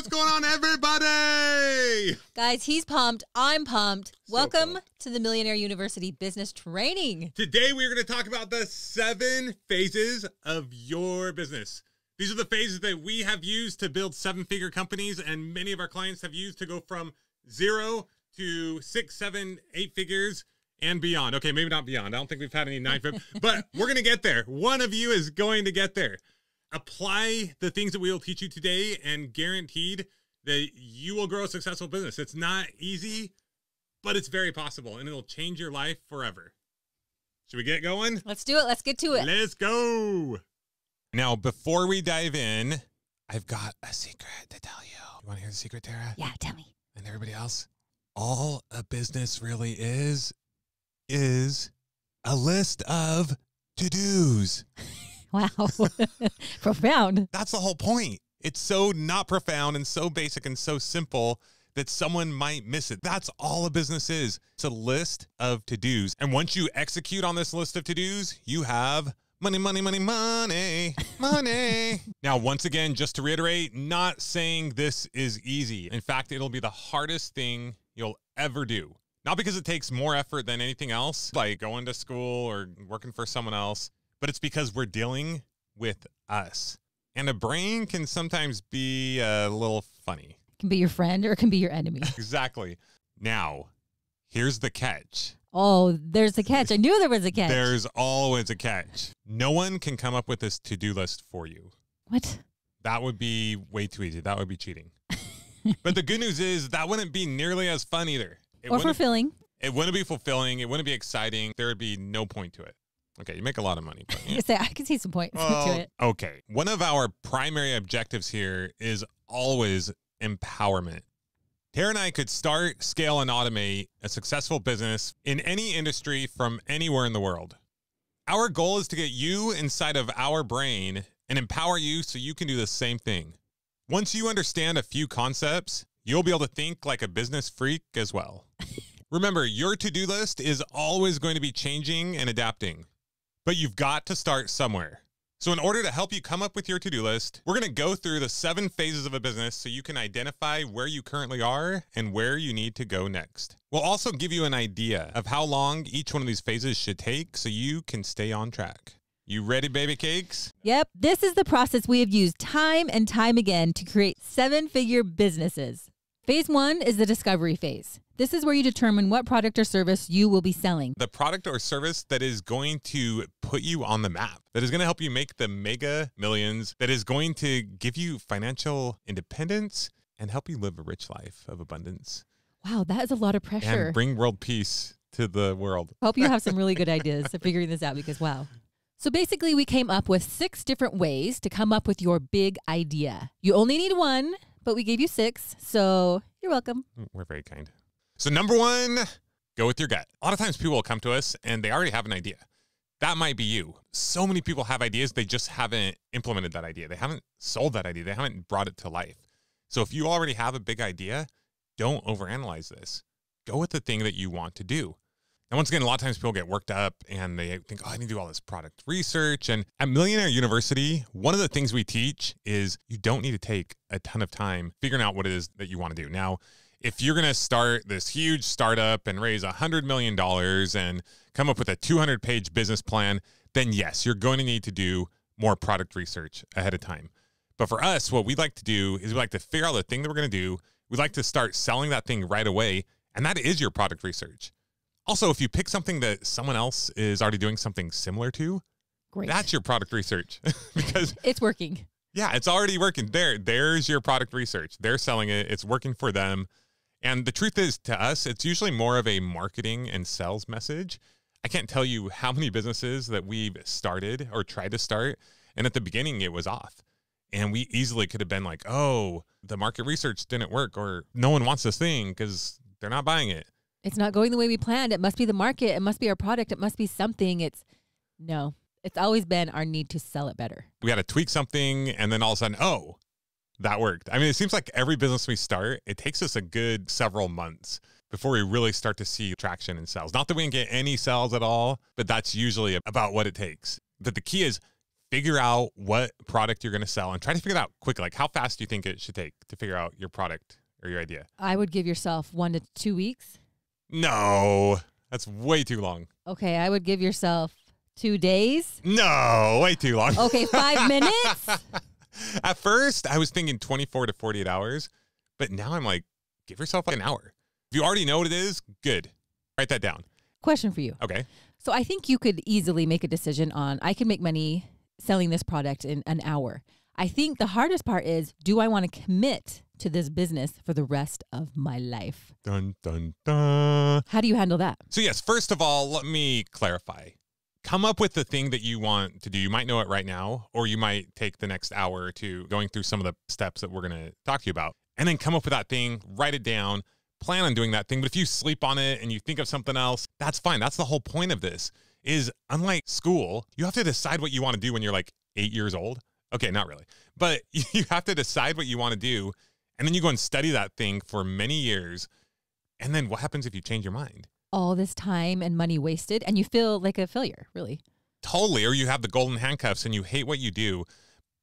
What's going on, everybody? Guys, he's pumped. I'm pumped. So Welcome pumped. to the Millionaire University Business Training. Today, we're going to talk about the seven phases of your business. These are the phases that we have used to build seven figure companies, and many of our clients have used to go from zero to six, seven, eight figures and beyond. Okay, maybe not beyond. I don't think we've had any nine but we're going to get there. One of you is going to get there. Apply the things that we will teach you today, and guaranteed that you will grow a successful business. It's not easy, but it's very possible, and it'll change your life forever. Should we get going? Let's do it. Let's get to it. Let's go. Now, before we dive in, I've got a secret to tell you. You want to hear the secret, Tara? Yeah, tell me. And everybody else? All a business really is, is a list of to dos. Wow. Profound. That's the whole point. It's so not profound and so basic and so simple that someone might miss it. That's all a business is. It's a list of to dos. And once you execute on this list of to dos, you have money, money, money, money, money. now, once again, just to reiterate, not saying this is easy. In fact, it'll be the hardest thing you'll ever do. Not because it takes more effort than anything else, like going to school or working for someone else, but it's because we're dealing with us. And a brain can sometimes be a little funny. Can be your friend or it can be your enemy. Exactly. Now, here's the catch. Oh, there's a catch. I knew there was a catch. There's always a catch. No one can come up with this to do list for you. what? That would be way too easy. That would be cheating. but the good news is that wouldn't be nearly as fun either. It Or fulfilling. It wouldn't be fulfilling. It wouldn't be exciting. There would be no point to it. Okay, you make a lot of money. But, say I can see some points Well, to it. Okay. One of our primary objectives here is always empowerment. Tara and I could start, scale, and automate a successful business in any industry from anywhere in the world. Our goal is to get you inside of our brain and empower you so you can do the same thing. Once you understand a few concepts, you'll be able to think like a business freak as well. Remember, your to do list is always going to be changing and adapting but you've got to start somewhere. So, in order to help you come up with your to do list, we're going to go through the seven phases of a business so you can identify where you currently are and where you need to go next. We'll also give you an idea of how long each one of these phases should take so you can stay on track. You ready, baby cakes? Yep. This is the process we have used time and time again to create seven figure businesses. Phase one is the discovery phase. This is where you determine what product or service you will be selling. The product or service that is going to put you on the map, that is going to help you make the mega millions, that is going to give you financial independence and help you live a rich life of abundance. Wow, that is a lot of pressure. and bring world peace to the world. Hope you have some really good ideas of figuring this out because wow. So basically, we came up with six different ways to come up with your big idea. You only need one, but we gave you six, so you're welcome. We're very kind. So, number one, go with your gut. A lot of times people will come to us and they already have an idea. That might be you. So many people have ideas, they just haven't implemented that idea. They haven't sold that idea, they haven't brought it to life. So, if you already have a big idea, don't overanalyze this. Go with the thing that you want to do. And once again, a lot of times people get worked up and they think, oh, I need to do all this product research. And at Millionaire University, one of the things we teach is you don't need to take a ton of time figuring out what it is that you want to do. Now, if you're going to start this huge startup and raise $100 million and come up with a 200 page business plan, then yes, you're going to need to do more product research ahead of time. But for us, what we like to do is we like to figure out the thing that we're going to do. We like to start selling that thing right away. And that is your product research. Also, if you pick something that someone else is already doing something similar to, Great. that's your product research because it's working. yeah, it's already working. There, there's your product research. They're selling it. It's working for them. And the truth is, to us, it's usually more of a marketing and sales message. I can't tell you how many businesses that we've started or tried to start, and at the beginning it was off. And we easily could have been like, "Oh, the market research didn't work," or "No one wants this thing because they're not buying it." It's not going the way we planned. It must be the market. It must be our product. It must be something. It's no. It's always been our need to sell it better. we had to tweak something and then all of a sudden oh that worked i mean it seems like every business we start it takes us a good several months before we really start to see traction in sales not that we can get any sales at all but that's usually about what it takes but the key is figure out what product you're going to sell and try to figure it out quickly. Like, how fast do you think it should take to figure out your product or your idea? I would give yourself one to two weeks. No, that's way too long. Okay, I would give yourself two days. No, way too long. Okay, five minutes. At first, I was thinking 24 to 48 hours, but now I'm like, give yourself like an hour. If you already know what it is, good. Write that down. Question for you. Okay. So I think you could easily make a decision on I can make money selling this product in an hour. I think the hardest part is do I want to commit to this business for the rest of my life? Dun, dun, dun. How do you handle that? So, yes, first of all, let me clarify. Come up with the thing that you want to do. You might know it right now, or you might take the next hour or two going through some of the steps that we're going to talk to you about, and then come up with that thing, write it down, plan on doing that thing. But if you sleep on it and you think of something else, that's fine. That's the whole point of this. Is unlike school, you have to decide what you want to do when you're like eight years old. Okay, not really, but you have to decide what you want to do, and then you go and study that thing for many years. And then what happens if you change your mind? All this time and money wasted, and you feel like a failure, really. Totally. Or you have the golden handcuffs and you hate what you do.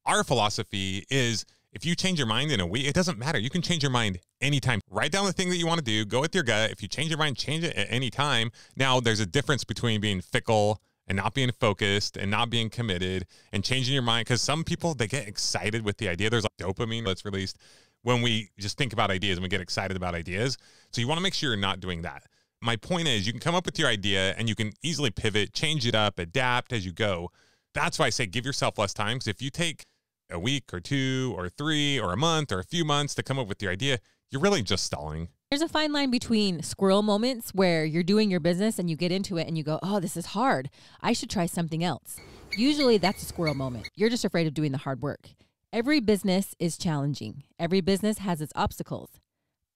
Our philosophy is if you change your mind in a week, it doesn't matter. You can change your mind anytime. Write down the thing that you want to do, go with your gut. If you change your mind, change it at any time. Now, there's a difference between being fickle and not being focused and not being committed and changing your mind. Because some people, they get excited with the idea. There's like dopamine that's released when we just think about ideas and we get excited about ideas. So you want to make sure you're not doing that. My point is, you can come up with your idea and you can easily pivot, change it up, adapt as you go. That's why I say give yourself less time. Because if you take a week or two or three or a month or a few months to come up with your idea, you're really just stalling. There's a fine line between squirrel moments where you're doing your business and you get into it and you go, oh, this is hard. I should try something else. Usually that's a squirrel moment. You're just afraid of doing the hard work. Every business is challenging, every business has its obstacles.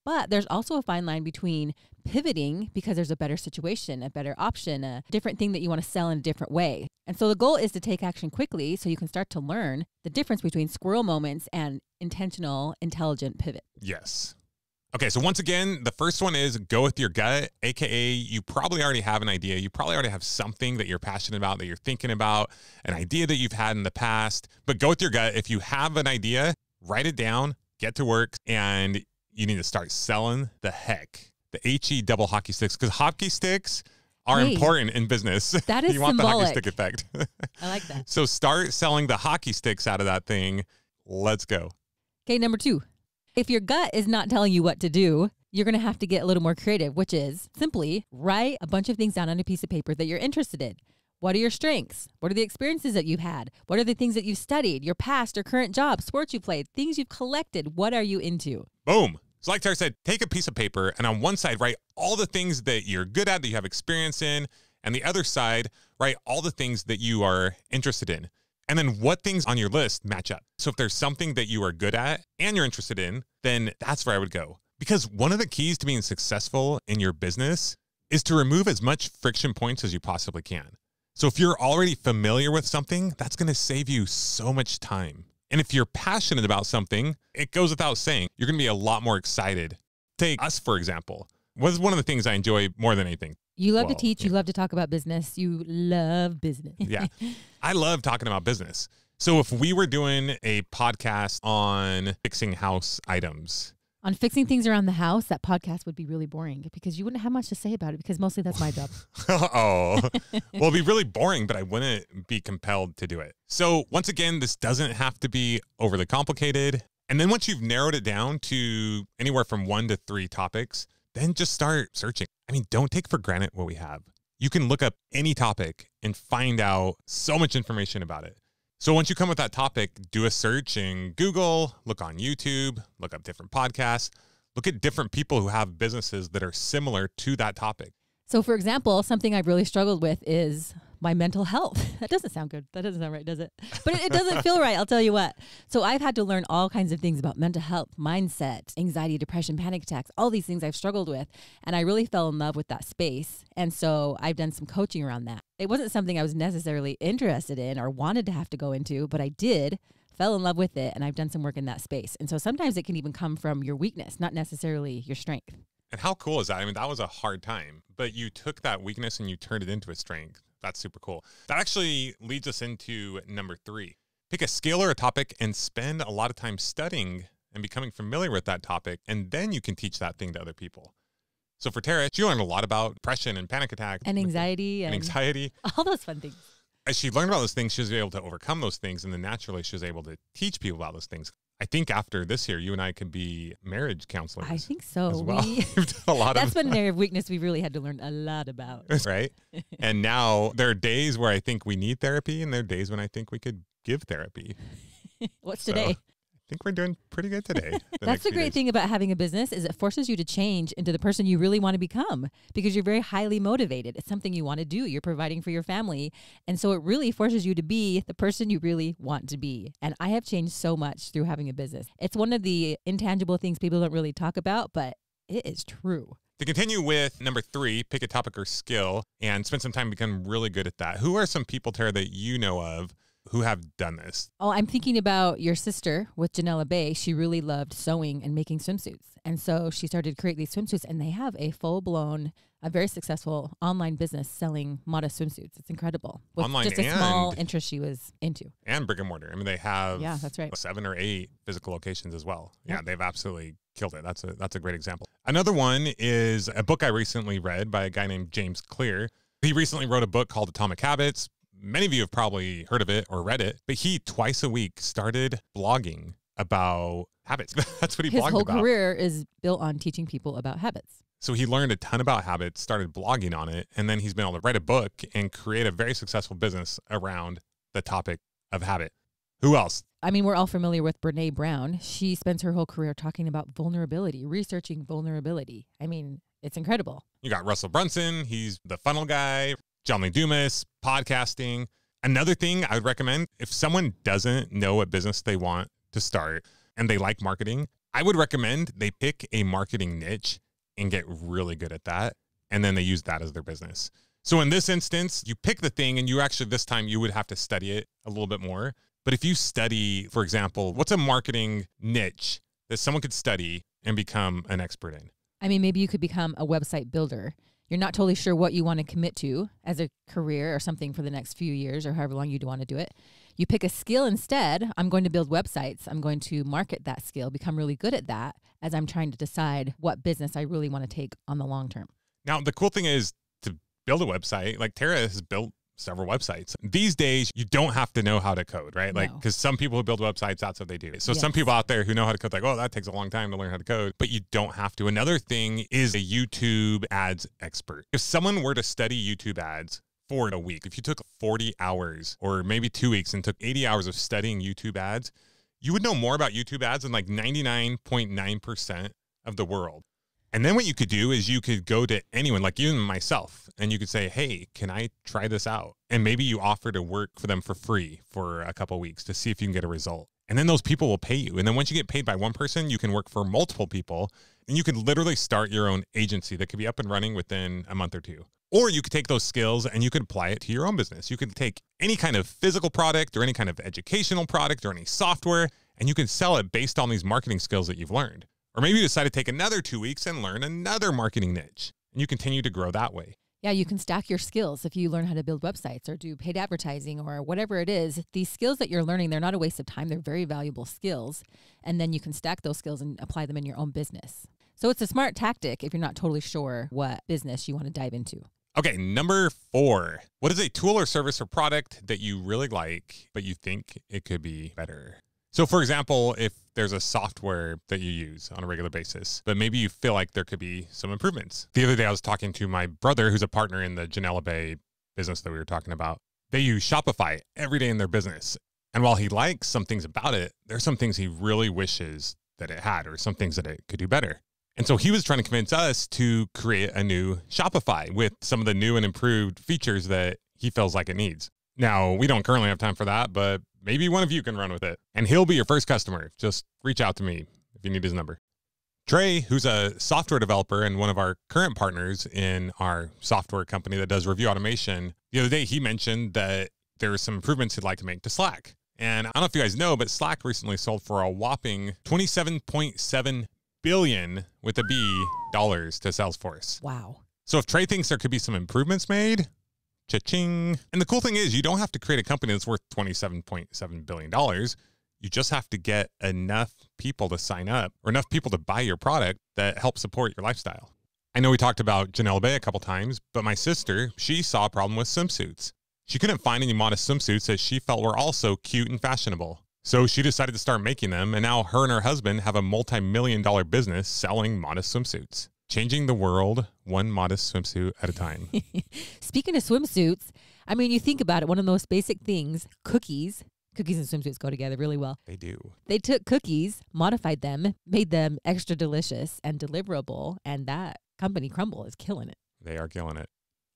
But there's also a fine line between pivoting because there's a better situation, a better option, a different thing that you want to sell in a different way. And so the goal is to take action quickly so you can start to learn the difference between squirrel moments and intentional, intelligent pivot. Yes. Okay, so once again, the first one is go with your gut, aka you probably already have an idea. You probably already have something that you're passionate about, that you're thinking about, an idea that you've had in the past. But go with your gut. If you have an idea, write it down, get to work, and you need to start selling the heck the HE double hockey sticks because hockey sticks are Hey, important in business. that is you want the hockey stick effect. I like that. so start selling the hockey sticks out of that thing. Let's go. Okay, number two. If your gut is not telling you what to do, you're going to have to get a little more creative, which is simply write a bunch of things down on a piece of paper that you're interested in. What are your strengths? What are the experiences that you've had? What are the things that you've studied? Your past or current job, sports you played, things you've collected. What are you into? Boom. So, like Tara said, take a piece of paper and on one side, write all the things that you're good at, that you have experience in. And the other side, write all the things that you are interested in. And then what things on your list match up. So, if there's something that you are good at and you're interested in, then that's where I would go. Because one of the keys to being successful in your business is to remove as much friction points as you possibly can. So, if you're already familiar with something, that's going to save you so much time. And if you're passionate about something, it goes without saying, you're going to be a lot more excited. Take us, for example. What is one of the things I enjoy more than anything? You love Well, to teach, you love to talk about business, you love business. Yeah. I love talking about business. So if we were doing a podcast on fixing house items, On fixing things around the house, that podcast would be really boring because you wouldn't have much to say about it because mostly that's my job. oh, well, it'd be really boring, but I wouldn't be compelled to do it. So, once again, this doesn't have to be overly complicated. And then once you've narrowed it down to anywhere from one to three topics, then just start searching. I mean, don't take for granted what we have. You can look up any topic and find out so much information about it. So once you come with that topic, do a search in Google, look on YouTube, look up different podcasts, look at different people who have businesses that are similar to that topic. So, for example, something I've really struggled with is my mental health. That doesn't sound good. That doesn't sound right, does it? But it, it doesn't feel right. I'll tell you what. So, I've had to learn all kinds of things about mental health, mindset, anxiety, depression, panic attacks, all these things I've struggled with. And I really fell in love with that space. And so, I've done some coaching around that. It wasn't something I was necessarily interested in or wanted to have to go into, but I did. Fell in love with it, and I've done some work in that space. And so sometimes it can even come from your weakness, not necessarily your strength. And how cool is that? I mean, that was a hard time, but you took that weakness and you turned it into a strength. That's super cool. That actually leads us into number three. Pick a skill or a topic and spend a lot of time studying and becoming familiar with that topic, and then you can teach that thing to other people. So for Tara, she learned a lot about depression and panic attacks And anxiety and and, anxiety. all those fun things. As she learned about those things, she was able to overcome those things, and then naturally she was able to teach people about those things. I think after this year, you and I could be marriage counselors. I think so. as well. We, We've done a lot that's of been an area of weakness we really had to learn a lot about. right? and now there are days where I think we need therapy, and there are days when I think we could give therapy. What's So, today? I think we're doing pretty good today. the That's the great days. thing about having a business is it forces you to change into the person you really want to become because you're very highly motivated. It's something you want to do. You're providing for your family. And so it really forces you to be the person you really want to be. And I have changed so much through having a business. It's one of the intangible things people don't really talk about, but it is true. To continue with number three, pick a topic or skill and spend some time becoming really good at that. Who are some people, Tara, that you know of who have done this? Oh, I'm thinking about your sister with Janela Bay. She really loved sewing and making swimsuits. And so she started to create these swimsuits, and they have a full blown, a very successful online business selling modest swimsuits. It's incredible. With Online just a small interest she was into. And brick and mortar. I mean, they have Yeah, that's right. seven or eight physical locations as well. Yeah, they've absolutely killed it. That's a that's a great example. Another one is a book I recently read by a guy named James Clear. He recently wrote a book called Atomic Habits. Many of you have probably heard of it or read it, but he twice a week started blogging about habits. That's what he His blogged whole about. career is built on teaching people about habits. So he learned a ton about habits, started blogging on it, and then he's been able to write a book and create a very successful business around the topic of habit. Who else? I mean, we're all familiar with Brene Brown. She spends her whole career talking about vulnerability, researching vulnerability. I mean, it's incredible. You got Russell Brunson, he's the funnel guy, John Lee Dumas, podcasting. Another thing I would recommend if someone doesn't know what business they want to start and they like marketing, I would recommend they pick a marketing niche and get really good at that. And then they use that as their business. So in this instance, you pick the thing and you actually, this time, you would have to study it a little bit more. But if you study, for example, what's a marketing niche that someone could study and become an expert in? I mean, maybe you could become a website builder. You're not totally sure what you want to commit to as a career or something for the next few years or however long you do want to do it. You pick a skill instead. I'm going to build websites. I'm going to market that skill, become really good at that as I'm trying to decide what business I really want to take on the long term. Now, the cool thing is to build a website, like Tara has built several websites. These days, you don't have to know how to code, right? Like, No. because some people who build websites, that's what they do. So, some people out there who know how to code, like, oh, that takes a long time to learn how to code, but you don't have to. Another thing is a YouTube ads expert. If someone were to study YouTube ads, for a week, if you took 40 hours or maybe two weeks and took 80 hours of studying YouTube ads, you would know more about YouTube ads than like 99.9% of the world. And then what you could do is you could go to anyone, like even myself, and you could say, Hey, can I try this out? And maybe you offer to work for them for free for a couple weeks to see if you can get a result. And then those people will pay you. And then once you get paid by one person, you can work for multiple people and you can literally start your own agency that could be up and running within a month or two. Or you could take those skills and you could apply it to your own business. You could take any kind of physical product or any kind of educational product or any software and you can sell it based on these marketing skills that you've learned. Or maybe you decide to take another two weeks and learn another marketing niche and you continue to grow that way. Yeah, you can stack your skills if you learn how to build websites or do paid advertising or whatever it is. These skills that you're learning, they're not a waste of time. They're very valuable skills. And then you can stack those skills and apply them in your own business. So it's a smart tactic if you're not totally sure what business you want to dive into. Okay, number four. What is a tool or service or product that you really like, but you think it could be better? So, for example, if there's a software that you use on a regular basis, but maybe you feel like there could be some improvements. The other day, I was talking to my brother, who's a partner in the Janela Bay business that we were talking about. They use Shopify every day in their business. And while he likes some things about it, there's some things he really wishes that it had, or some things that it could do better. And so he was trying to convince us to create a new Shopify with some of the new and improved features that he feels like it needs. Now, we don't currently have time for that, but maybe one of you can run with it. And he'll be your first customer. Just reach out to me if you need his number. Trey, who's a software developer and one of our current partners in our software company that does review automation, the other day he mentioned that there are some improvements he'd like to make to Slack. And I don't know if you guys know, but Slack recently sold for a whopping 27.7 billion with a B dollars to Salesforce. Wow. So if Trey thinks there could be some improvements made, Cha-ching. And the cool thing is you don't have to create a company that's worth $27.7 billion. You just have to get enough people to sign up or enough people to buy your product that help support your lifestyle. I know we talked about Janela Bay a couple times, but my sister, she saw a problem with swimsuits. She couldn't find any modest swimsuits that she felt were also cute and fashionable. So she decided to start making them, and now her and her husband have a multi million dollar business selling modest swimsuits, changing the world one modest swimsuit at a time. Speaking of swimsuits, I mean, you think about it, one of the most basic things cookies. Cookies and swimsuits go together really well. they do. They took cookies, modified them, made them extra delicious and deliverable, and that company Crumbl is killing it. They are killing it.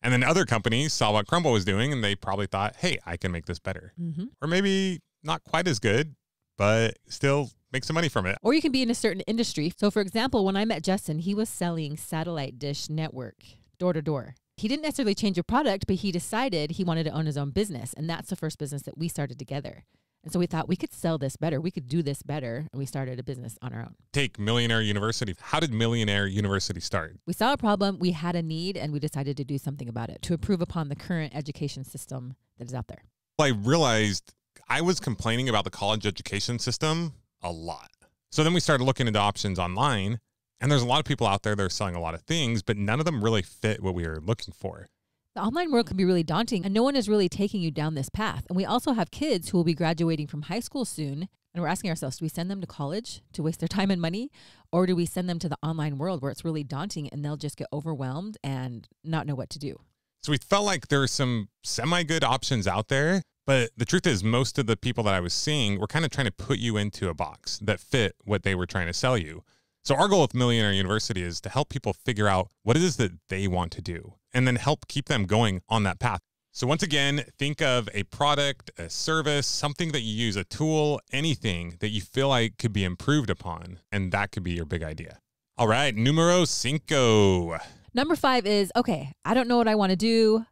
And then other companies saw what Crumbl was doing and they probably thought, hey, I can make this better. hmm Or maybe not quite as good, but still make some money from it. Or you can be in a certain industry. So, for example, when I met Justin, he was selling satellite dish network door to door. He didn't necessarily change your product, but he decided he wanted to own his own business. And that's the first business that we started together. And so we thought we could sell this better. We could do this better. And we started a business on our own. Take Millionaire University. How did Millionaire University start? We saw a problem, we had a need, and we decided to do something about it to improve upon the current education system that is out there. I realized I was complaining about the college education system a lot. So then we started looking into options online, and there's a lot of people out there that are selling a lot of things, but none of them really fit what we were looking for. The online world can be really daunting, and no one is really taking you down this path. And we also have kids who will be graduating from high school soon. And we're asking ourselves, do we send them to college to waste their time and money? Or do we send them to the online world where it's really daunting and they'll just get overwhelmed and not know what to do? So we felt like there are some semi good options out there. But the truth is, most of the people that I was seeing were kind of trying to put you into a box that fit what they were trying to sell you. So, our goal with Millionaire University is to help people figure out what it is that they want to do and then help keep them going on that path. So, once again, think of a product, a service, something that you use, a tool, anything that you feel like could be improved upon. And that could be your big idea. All right, numero cinco. Number five is okay, I don't know what I want to do.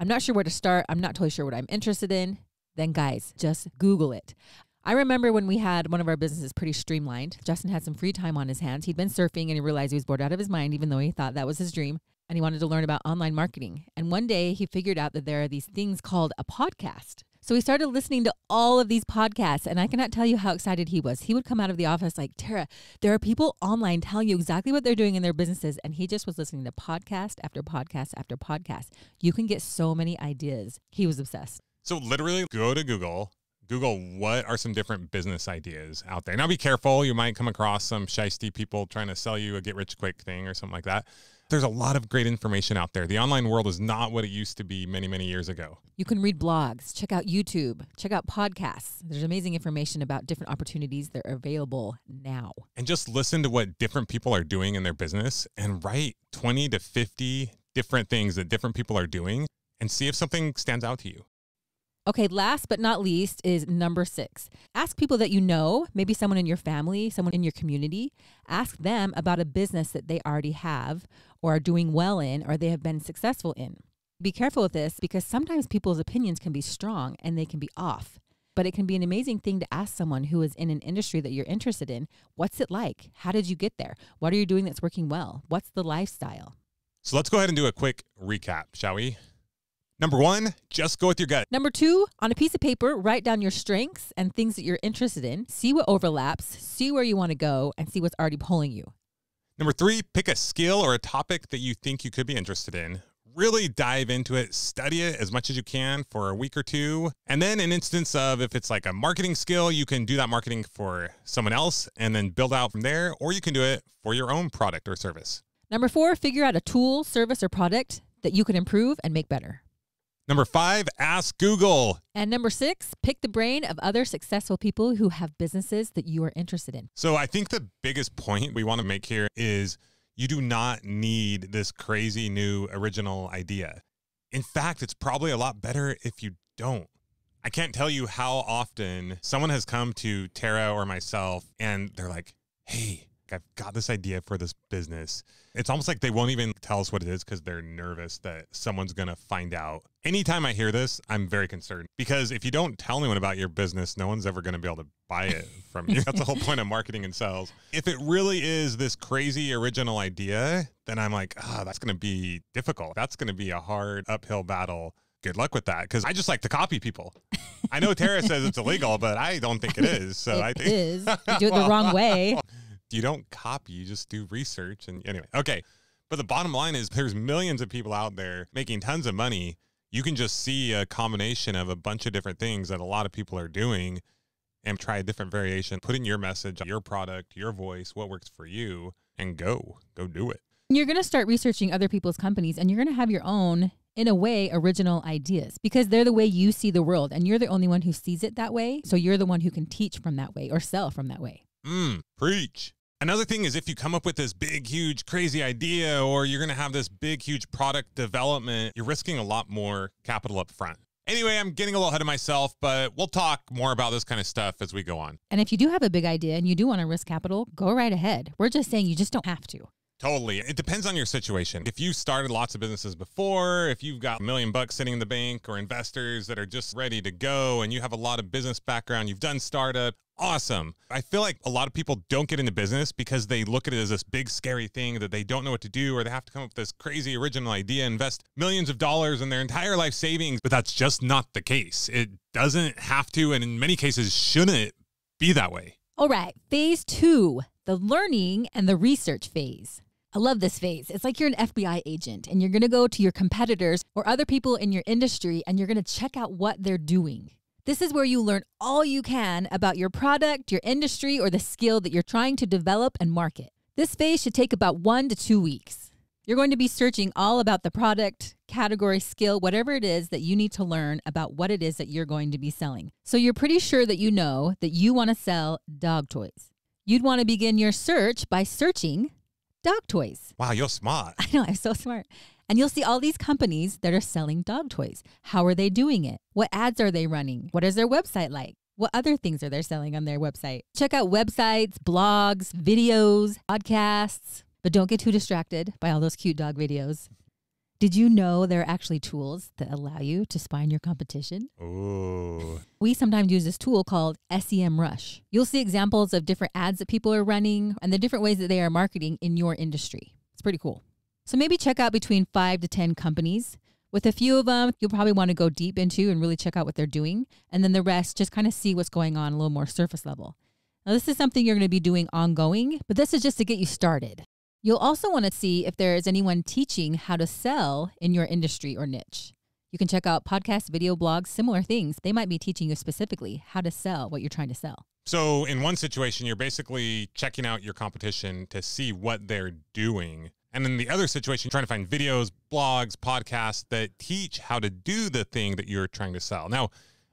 I'm not sure where to start. I'm not totally sure what I'm interested in. Then, guys, just Google it. I remember when we had one of our businesses pretty streamlined. Justin had some free time on his hands. He'd been surfing and he realized he was bored out of his mind, even though he thought that was his dream. And he wanted to learn about online marketing. And one day he figured out that there are these things called a podcast. So we started listening to all of these podcasts, and I cannot tell you how excited he was. He would come out of the office like, Tara, there are people online telling you exactly what they're doing in their businesses. And he just was listening to podcast after podcast after podcast. You can get so many ideas. He was obsessed. So literally go to Google, Google what are some different business ideas out there. Now be careful, you might come across some shisty people trying to sell you a get rich quick thing or something like that. There's a lot of great information out there. The online world is not what it used to be many, many years ago. You can read blogs, check out YouTube, check out podcasts. There's amazing information about different opportunities that are available now. And just listen to what different people are doing in their business and write 20 to 50 different things that different people are doing and see if something stands out to you. Okay, last but not least is number six. Ask people that you know, maybe someone in your family, someone in your community. Ask them about a business that they already have or are doing well in or they have been successful in. Be careful with this because sometimes people's opinions can be strong and they can be off. But it can be an amazing thing to ask someone who is in an industry that you're interested in what's it like? How did you get there? What are you doing that's working well? What's the lifestyle? So let's go ahead and do a quick recap, shall we? Number one, just go with your gut. Number two, on a piece of paper, write down your strengths and things that you're interested in. See what overlaps, see where you want to go, and see what's already pulling you. Number three, pick a skill or a topic that you think you could be interested in. Really dive into it, study it as much as you can for a week or two. And then, an instance of if it's like a marketing skill, you can do that marketing for someone else and then build out from there, or you can do it for your own product or service. Number four, figure out a tool, service, or product that you can improve and make better. Number five, ask Google. And number six, pick the brain of other successful people who have businesses that you are interested in. So, I think the biggest point we want to make here is you do not need this crazy new original idea. In fact, it's probably a lot better if you don't. I can't tell you how often someone has come to Tara or myself and they're like, hey, I've got this idea for this business. It's almost like they won't even tell us what it is because they're nervous that someone's going to find out. Anytime I hear this, I'm very concerned because if you don't tell anyone about your business, no one's ever going to be able to buy it from you. That's the whole point of marketing and sales. If it really is this crazy original idea, then I'm like, ah, that's going to be difficult. That's going to be a hard uphill battle good luck with that because I just like to copy people. I know Tara says it's illegal, but I don't think it is. So It I think is. You do it the wrong way. You don't copy, you just do research. And anyway, okay. But the bottom line is there's millions of people out there making tons of money. You can just see a combination of a bunch of different things that a lot of people are doing and try a different variation, put in your message, your product, your voice, what works for you, and go, go do it. You're going to start researching other people's companies and you're going to have your own, in a way, original ideas because they're the way you see the world and you're the only one who sees it that way. So you're the one who can teach from that way or sell from that way. Mm, preach. Another thing is if you come up with this big, huge, crazy idea, or you're going to have this big, huge product development, you're risking a lot more capital up front. Anyway, I'm getting a little ahead of myself, but we'll talk more about this kind of stuff as we go on. And if you do have a big idea and you do want to risk capital, go right ahead. We're just saying you just don't have to. Totally. It depends on your situation. If you started lots of businesses before, if you've got a million bucks sitting in the bank or investors that are just ready to go and you have a lot of business background, you've done startup, awesome. I feel like a lot of people don't get into business because they look at it as this big scary thing that they don't know what to do or they have to come up with this crazy original idea, invest millions of dollars in their entire life savings, but that's just not the case. It doesn't have to and in many cases shouldn't be that way. All right, phase two the learning and the research phase. I love this phase. It's like you're an FBI agent and you're going to go to your competitors or other people in your industry and you're going to check out what they're doing. This is where you learn all you can about your product, your industry, or the skill that you're trying to develop and market. This phase should take about one to two weeks. You're going to be searching all about the product, category, skill, whatever it is that you need to learn about what it is that you're going to be selling. So you're pretty sure that you know that you want to sell dog toys. You'd want to begin your search by searching dog toys. Wow, you're smart. I know, I'm so smart. And you'll see all these companies that are selling dog toys. How are they doing it? What ads are they running? What is their website like? What other things are they selling on their website? Check out websites, blogs, videos, podcasts, but don't get too distracted by all those cute dog videos. Did you know there are actually tools that allow you to spy on your competition? Ooh. We sometimes use this tool called Semrush. You'll see examples of different ads that people are running and the different ways that they are marketing in your industry. It's pretty cool. So maybe check out between five to 10 companies. With a few of them, you'll probably want to go deep into and really check out what they're doing. And then the rest, just kind of see what's going on a little more surface level. Now, this is something you're going to be doing ongoing, but this is just to get you started. You'll also want to see if there is anyone teaching how to sell in your industry or niche. You can check out podcasts, video blogs, similar things. They might be teaching you specifically how to sell what you're trying to sell. So, in one situation, you're basically checking out your competition to see what they're doing. And in the other situation, trying to find videos, blogs, podcasts that teach how to do the thing that you're trying to sell. Now,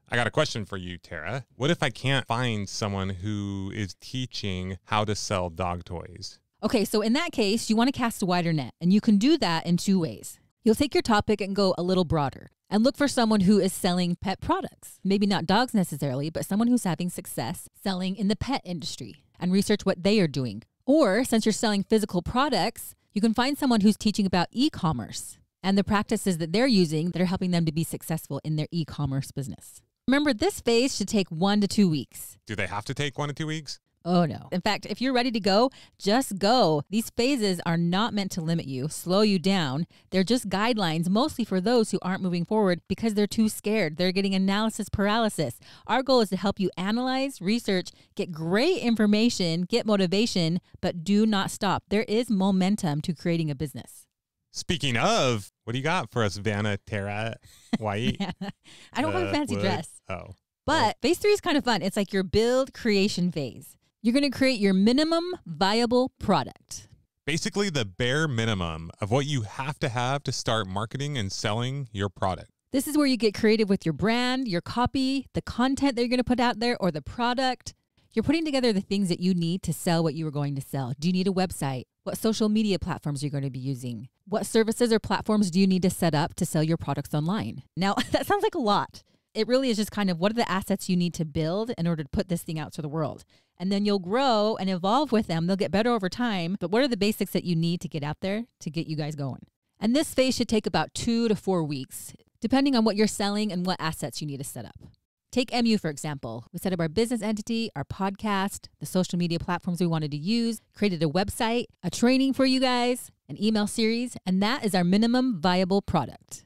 I got a question for you, Tara. What if I can't find someone who is teaching how to sell dog toys? Okay, so in that case, you want to cast a wider net, and you can do that in two ways. You'll take your topic and go a little broader and look for someone who is selling pet products. Maybe not dogs necessarily, but someone who's having success selling in the pet industry and research what they are doing. Or since you're selling physical products, you can find someone who's teaching about e commerce and the practices that they're using that are helping them to be successful in their e commerce business. Remember, this phase should take one to two weeks. Do they have to take one to two weeks? Oh no. In fact, if you're ready to go, just go. These phases are not meant to limit you, slow you down. They're just guidelines, mostly for those who aren't moving forward because they're too scared. They're getting analysis paralysis. Our goal is to help you analyze, research, get great information, get motivation, but do not stop. There is momentum to creating a business. Speaking of, what do you got for us, Vanna, Tara, White? I don't want Uh, a fancy wood? dress. Oh. But phase three is kind of fun. It's like your build creation phase. You're going to create your minimum viable product. Basically, the bare minimum of what you have to have to start marketing and selling your product. This is where you get creative with your brand, your copy, the content that you're going to put out there, or the product. You're putting together the things that you need to sell what you are going to sell. Do you need a website? What social media platforms are you going to be using? What services or platforms do you need to set up to sell your products online? Now, that sounds like a lot. It really is just kind of what are the assets you need to build in order to put this thing out to the world? And then you'll grow and evolve with them. They'll get better over time. But what are the basics that you need to get out there to get you guys going? And this phase should take about two to four weeks, depending on what you're selling and what assets you need to set up. Take MU, for example. We set up our business entity, our podcast, the social media platforms we wanted to use, created a website, a training for you guys, an email series, and that is our minimum viable product.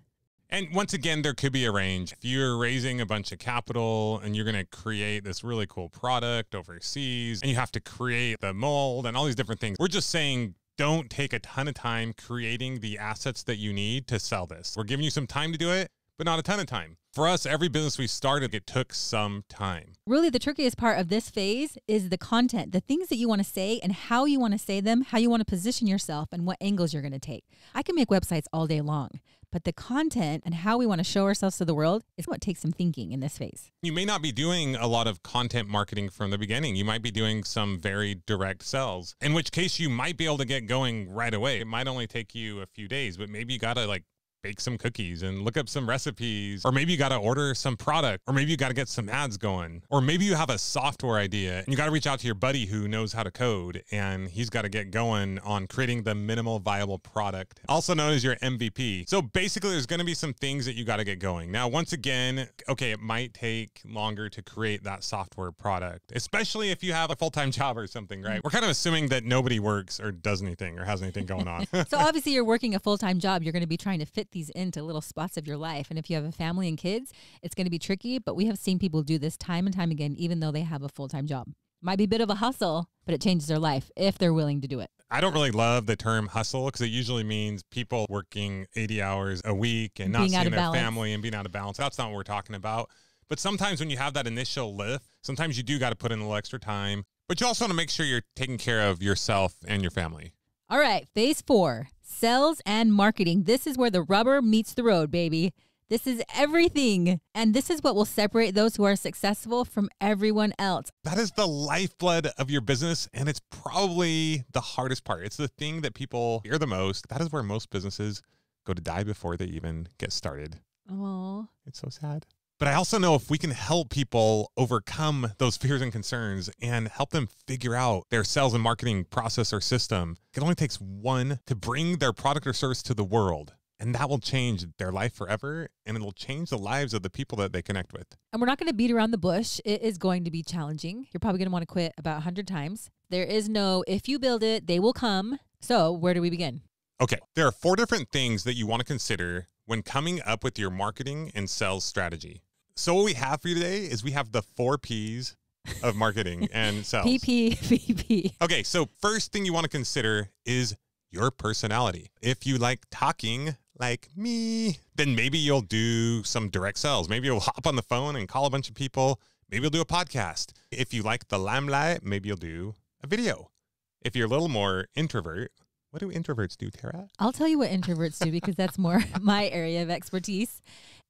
And once again, there could be a range. If you're raising a bunch of capital and you're going to create this really cool product overseas and you have to create the mold and all these different things, we're just saying don't take a ton of time creating the assets that you need to sell this. We're giving you some time to do it, but not a ton of time. For us, every business we started, it took some time. Really, the trickiest part of this phase is the content, the things that you want to say and how you want to say them, how you want to position yourself, and what angles you're going to take. I can make websites all day long, but the content and how we want to show ourselves to the world is what takes some thinking in this phase. You may not be doing a lot of content marketing from the beginning. You might be doing some very direct sales, in which case you might be able to get going right away. It might only take you a few days, but maybe you got to like bake some cookies and look up some recipes. Or maybe you got to order some product, or maybe you got to get some ads going. Or maybe you have a software idea and you got to reach out to your buddy who knows how to code and he's got to get going on creating the minimal viable product, also known as your MVP. So basically, there's going to be some things that you got to get going. Now, once again, okay, it might take longer to create that software product, especially if you have a full time job or something, right? Mm. We're kind of assuming that nobody works or does anything or has anything going on. so obviously, you're working a full time job. You're going to be trying to fit these into little spots of your life. And if you have a family and kids, it's going to be tricky. But we have seen people do this time and time again, even though they have a full time job. Might be a bit of a hustle, but it changes their life if they're willing to do it. I don't really love the term hustle because it usually means people working 80 hours a week and not Being seeing their balance. family and being out of balance. That's not what we're talking about. But sometimes when you have that initial lift, sometimes you do got to put in a little extra time. But you also want to make sure you're taking care of yourself and your family. All right, phase four sales and marketing. This is where the rubber meets the road, baby. This is everything. And this is what will separate those who are successful from everyone else. That is the lifeblood of your business. And it's probably the hardest part. It's the thing that people hear the most. That is where most businesses go to die before they even get started. Oh, It's so sad. But I also know if we can help people overcome those fears and concerns and help them figure out their sales and marketing process or system, it only takes one to bring their product or service to the world. And that will change their life forever and it'll change the lives of the people that they connect with. And we're not going to beat around the bush. It is going to be challenging. You're probably going to want to quit about 100 times. There is no, if you build it, they will come. So, where do we begin? Okay, there are four different things that you want to consider when coming up with your marketing and sales strategy. So, what we have for you today is we have the four P's of marketing and sales. PP, PP. Okay, so first thing you want to consider is your personality. If you like talking like me, then maybe you'll do some direct sales. Maybe you'll hop on the phone and call a bunch of people. Maybe you'll do a podcast. If you like the limelight, maybe you'll do a video. If you're a little more introvert, what do introverts do, Tara? I'll tell you what introverts do because that's more my area of expertise.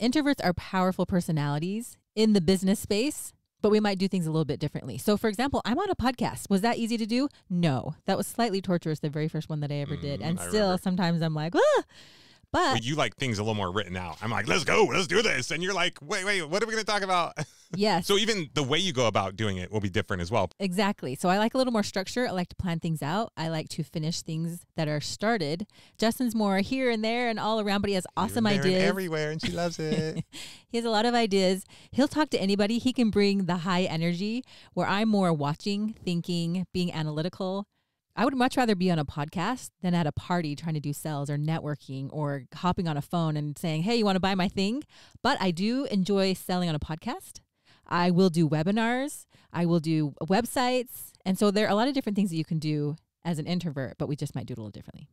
Introverts are powerful personalities in the business space, but we might do things a little bit differently. So, for example, I'm on a podcast. Was that easy to do? No, that was slightly torturous, the very first one that I ever did. Mm, And I still, remember. sometimes I'm like, ah. But Well, you like things a little more written out. I'm like, let's go, let's do this. And you're like, wait, wait, what are we going to talk about? yes, so even the way you go about doing it will be different as well. Exactly. So I like a little more structure. I like to plan things out. I like to finish things that are started. Justin's more here and there and all around, but he has awesome Here and ideas. everywhere, and she loves it. He has a lot of ideas. He'll talk to anybody. He can bring the high energy where I'm more watching, thinking, being analytical. I would much rather be on a podcast than at a party trying to do sales or networking or hopping on a phone and saying, Hey, you want to buy my thing? But I do enjoy selling on a podcast. I will do webinars. I will do websites. And so there are a lot of different things that you can do as an introvert, but we just might do it a little differently.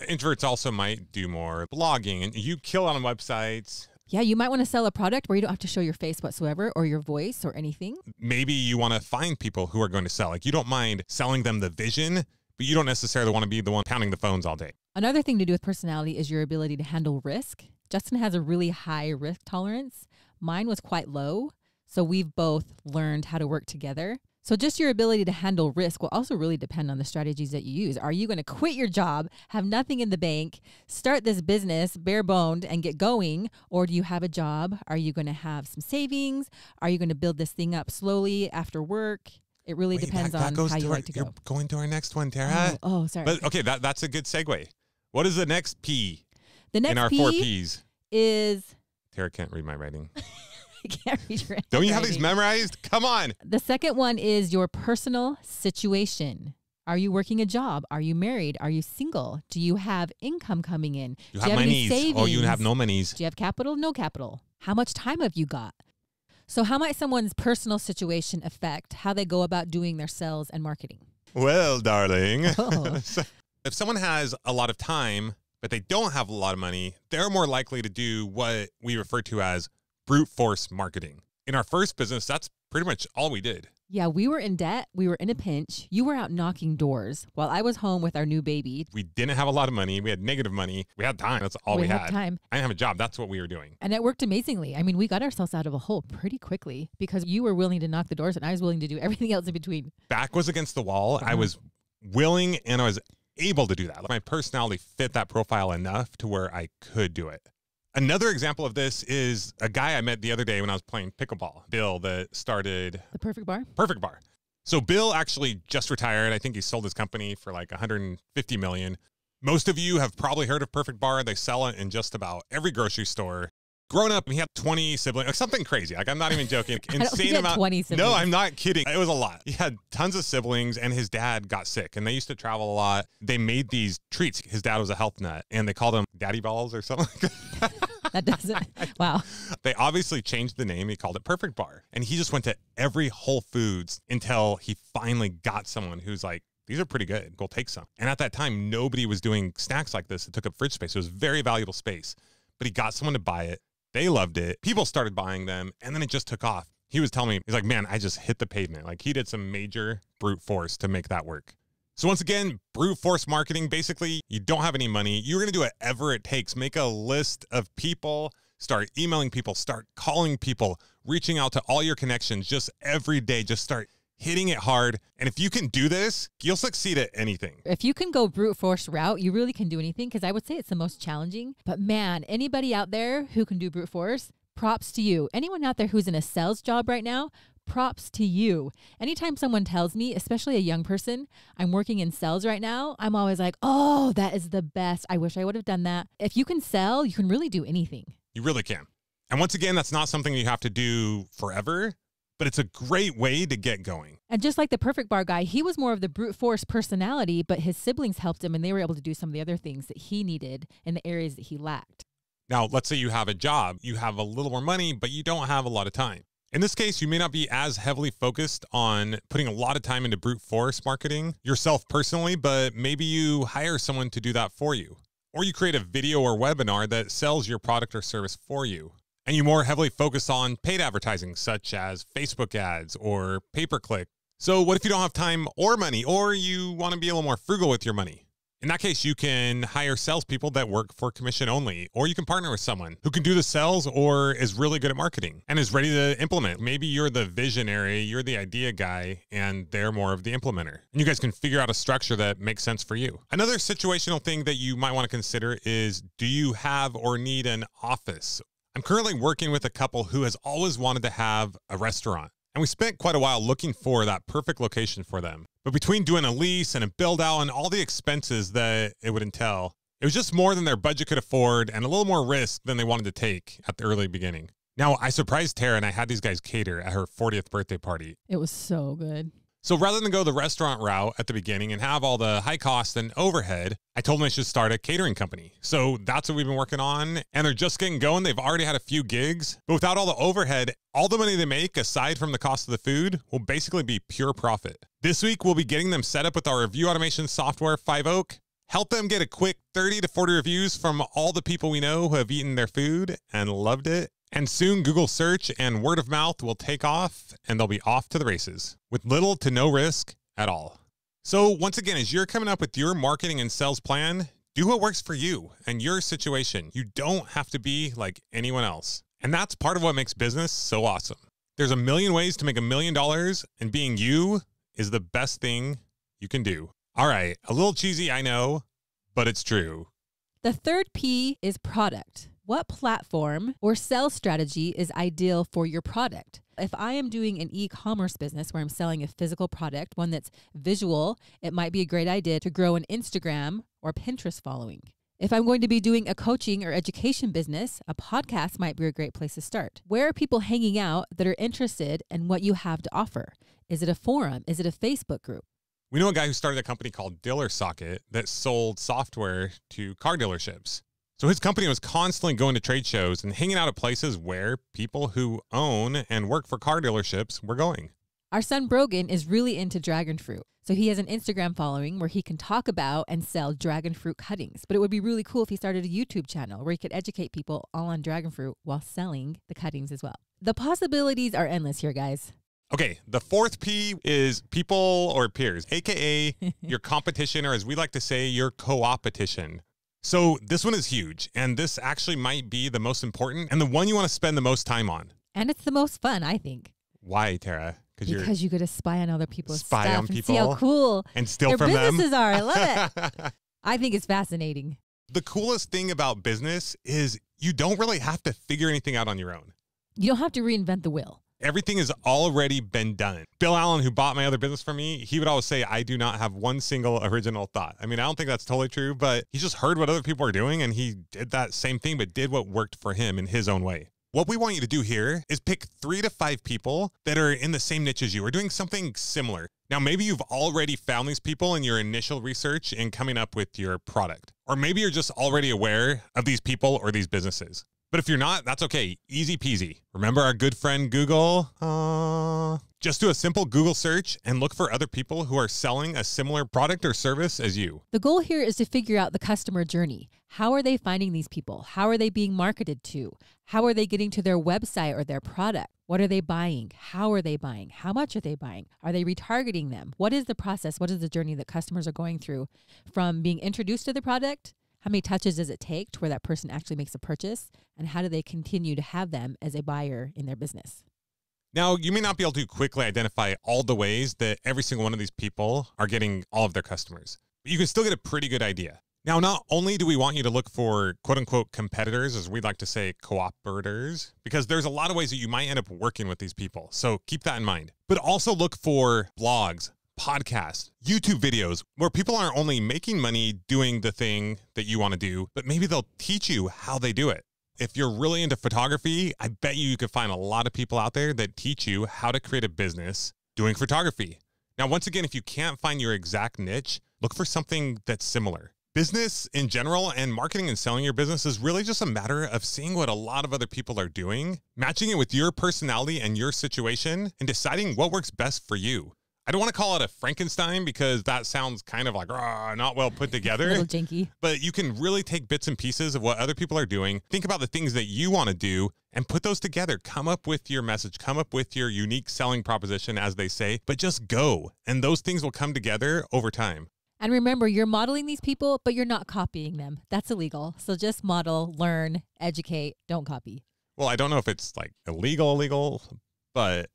Introverts also might do more blogging, and you kill on websites. Yeah, you might want to sell a product where you don't have to show your face whatsoever or your voice or anything. Maybe you want to find people who are going to sell. Like you don't mind selling them the vision, but you don't necessarily want to be the one pounding the phones all day. Another thing to do with personality is your ability to handle risk. Justin has a really high risk tolerance. Mine was quite low. So we've both learned how to work together. So just your ability to handle risk will also really depend on the strategies that you use. Are you going to quit your job, have nothing in the bank, start this business bare boned and get going? Or do you have a job? Are you going to have some savings? Are you going to build this thing up slowly after work? It really Wait, depends that, that on goes how you our- like to You're go. going to our next one, Tara. Oh, oh, sorry. But okay, that, that's a good segue. What is the next P the next in our P four Ps? is Tara can't read my writing. I can't read your Don't you have these memorized? Come on. The second one is your personal situation. Are you working a job? Are you married? Are you single? Do you have income coming in? Do you Do have any monies. Oh, you have no monies. Do you have capital? No capital. How much time have you got? So, how might someone's personal situation affect how they go about doing their sales and marketing? Well, darling. Oh. So, if someone has a lot of time, but they don't have a lot of money, they're more likely to do what we refer to as brute force marketing. In our first business, that's pretty much all we did. Yeah, we were in debt. We were in a pinch. You were out knocking doors while I was home with our new baby. We didn't have a lot of money. We had negative money. We had time. That's all we, had had. time. I didn't have a job. That's what we were doing. And it worked amazingly. I mean, we got ourselves out of a hole pretty quickly because you were willing to knock the doors and I was willing to do everything else in between. Back was against the wall. I Uh-huh. was willing and I was able to do that. My personality fit that profile enough to where I could do it. Another example of this is a guy I met the other day when I was playing pickleball, Bill, that started The perfect bar. Perfect Bar. So Bill actually just retired. I think he sold his company for like 150 million. Most of you have probably heard of Perfect Bar. They sell it in just about every grocery store. Growing up, and he had 20 siblings, like something crazy. Like I'm not even joking. I don't think Insane amount. 20 siblings. No, I'm not kidding. It was a lot. He had tons of siblings, and his dad got sick, and they used to travel a lot. They made these treats. His dad was a health nut, and they called them daddy balls or something. like that. That doesn't. wow. They obviously changed the name. He called it Perfect Bar. And he just went to every Whole Foods until he finally got someone who's like, these are pretty good. Go take some. And at that time, nobody was doing snacks like this. It took up fridge space. It was very valuable space. But he got someone to buy it. They loved it. People started buying them. And then it just took off. He was telling me, he's like, man, I just hit the pavement. Like he did some major brute force to make that work. So once again, brute force marketing, basically, you don't have any money. You're going to do whatever it takes. Make a list of people, start emailing people, start calling people, reaching out to all your connections just every day. Just start hitting it hard. And if you can do this, you'll succeed at anything. If you can go brute force route, you really can do anything because I would say it's the most challenging. But man, anybody out there who can do brute force, props to you. Anyone out there who's in a sales job right now, props to you. Anytime someone tells me, especially a young person, I'm working in sales right now, I'm always like, oh, that is the best. I wish I would have done that. If you can sell, you can really do anything. You really can. And once again, that's not something you have to do forever, but it's a great way to get going. And just like the perfect bar guy, he was more of the brute force personality, but his siblings helped him and they were able to do some of the other things that he needed in the areas that he lacked. Now, let's say you have a job, you have a little more money, but you don't have a lot of time. In this case, you may not be as heavily focused on putting a lot of time into brute force marketing yourself personally, but maybe you hire someone to do that for you. Or you create a video or webinar that sells your product or service for you. And you more heavily focus on paid advertising, such as Facebook ads or pay per click. So, what if you don't have time or money, or you want to be a little more frugal with your money? In that case, you can hire salespeople that work for commission only, or you can partner with someone who can do the sales or is really good at marketing and is ready to implement. Maybe you're the visionary, you're the idea guy, and they're more of the implementer. And you guys can figure out a structure that makes sense for you. Another situational thing that you might want to consider is do you have or need an office? I'm currently working with a couple who has always wanted to have a restaurant. And we spent quite a while looking for that perfect location for them. But between doing a lease and a build out and all the expenses that it would entail, it was just more than their budget could afford and a little more risk than they wanted to take at the early beginning. Now, I surprised Tara and I had these guys cater at her 40th birthday party. It was so good. So rather than go the restaurant route at the beginning and have all the high cost and overhead, I told them I should start a catering company. So that's what we've been working on. And they're just getting going. They've already had a few gigs, but without all the overhead, all the money they make, aside from the cost of the food, will basically be pure profit. This week, we'll be getting them set up with our review automation software, Five Oak. Help them get a quick 30 to 40 reviews from all the people we know who have eaten their food and loved it. And soon Google search and word of mouth will take off and they'll be off to the races with little to no risk at all. So, once again, as you're coming up with your marketing and sales plan, do what works for you and your situation. You don't have to be like anyone else. And that's part of what makes business so awesome. There's a million ways to make a million dollars, and being you is the best thing you can do. All right, a little cheesy, I know, but it's true. The third P is product. What platform or sales strategy is ideal for your product? If I am doing an e commerce business where I'm selling a physical product, one that's visual, it might be a great idea to grow an Instagram or Pinterest following. If I'm going to be doing a coaching or education business, a podcast might be a great place to start. Where are people hanging out that are interested in what you have to offer? Is it a forum? Is it a Facebook group? We know a guy who started a company called DealerSocket that sold software to car dealerships. So his company was constantly going to trade shows and hanging out at places where people who own and work for car dealerships were going. Our son Brogan is really into dragon fruit. So he has an Instagram following where he can talk about and sell dragon fruit cuttings. But it would be really cool if he started a YouTube channel where he could educate people all on dragon fruit while selling the cuttings as well. The possibilities are endless here, guys. Okay, the fourth P is people or peers, aka your competition, or as we like to say, your co-opetition. So this one is huge, and this actually might be the most important and the one you want to spend the most time on. And it's the most fun, I think. Why, Tara? You're because you get to spy on other people's spy stuff on and see how cool and steal their from them. businesses are. I love it. I think it's fascinating. the coolest thing about business is you don't really have to figure anything out on your own. You don't have to reinvent the wheel. Everything has already been done. Bill Allen, who bought my other business from me, he would always say, I do not have one single original thought. I mean, I don't think that's totally true, but he just heard what other people are doing and he did that same thing, but did what worked for him in his own way. What we want you to do here is pick three to five people that are in the same niche as you or doing something similar. Now, maybe you've already found these people in your initial research and coming up with your product, or maybe you're just already aware of these people or these businesses. But if you're not, that's okay. Easy peasy. Remember our good friend Google? Uh, just do a simple Google search and look for other people who are selling a similar product or service as you. The goal here is to figure out the customer journey. How are they finding these people? How are they being marketed to? How are they getting to their website or their product? What are they buying? How are they buying? How much are they buying? Are they retargeting them? What is the process? What is the journey that customers are going through from being introduced to the product? How many touches does it take to where that person actually makes a purchase? And how do they continue to have them as a buyer in their business? Now, you may not be able to quickly identify all the ways that every single one of these people are getting all of their customers, but you can still get a pretty good idea. Now, not only do we want you to look for quote unquote competitors, as we'd like to say, cooperators, because there's a lot of ways that you might end up working with these people. So keep that in mind. But also look for blogs, podcasts, YouTube videos where people aren't only making money doing the thing that you want to do, but maybe they'll teach you how they do it. If you're really into photography, I bet you you could find a lot of people out there that teach you how to create a business doing photography. Now, once again, if you can't find your exact niche, look for something that's similar. Business in general and marketing and selling your business is really just a matter of seeing what a lot of other people are doing, matching it with your personality and your situation, and deciding what works best for you. I don't want to call it a Frankenstein because that sounds kind of like "Rah," not well put together. A little janky. But you can really take bits and pieces of what other people are doing, think about the things that you want to do, and put those together. Come up with your message, come up with your unique selling proposition, as they say, but just go. And those things will come together over time. And remember, you're modeling these people, but you're not copying them. That's illegal. So just model, learn, educate, don't copy. Well, I don't know if it's like illegal, illegal, but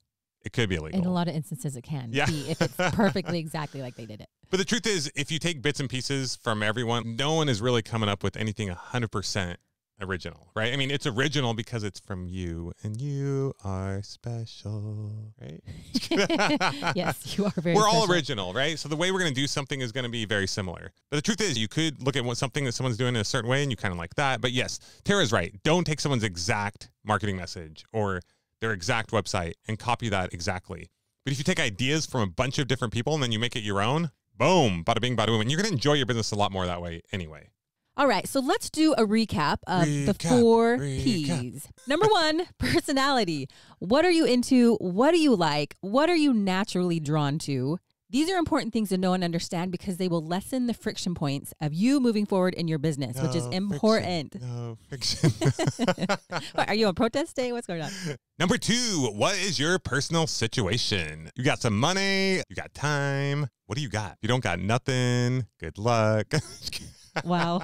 it could be illegal. In a lot of instances, it can Yeah. be if it's perfectly exactly like they did it. But the truth is, if you take bits and pieces from everyone, no one is really coming up with anything 100% original, right? I mean, it's original because it's from you and you are special, right? yes, you are very. we're all original, right? So the way we're going to do something is going to be very similar. But the truth is, you could look at what something that someone's doing in a certain way and you kind of like that. But yes, Tara's right. Don't take someone's exact marketing message or their exact website and copy that exactly. But if you take ideas from a bunch of different people and then you make it your own, boom, bada bing, bada boom, and you're going to enjoy your business a lot more that way anyway. All right, so let's do a recap of the four recap. P's. Number one, personality. What are you into? What do you like? What are you naturally drawn to? These are important things to know and understand because they will lessen the friction points of you moving forward in your business, which is important. Fiction, no fiction. What, are you on protest day? What's going on? Number two, what is your personal situation? You got some money, you got time. What do you got? You don't got nothing. Good luck. Wow.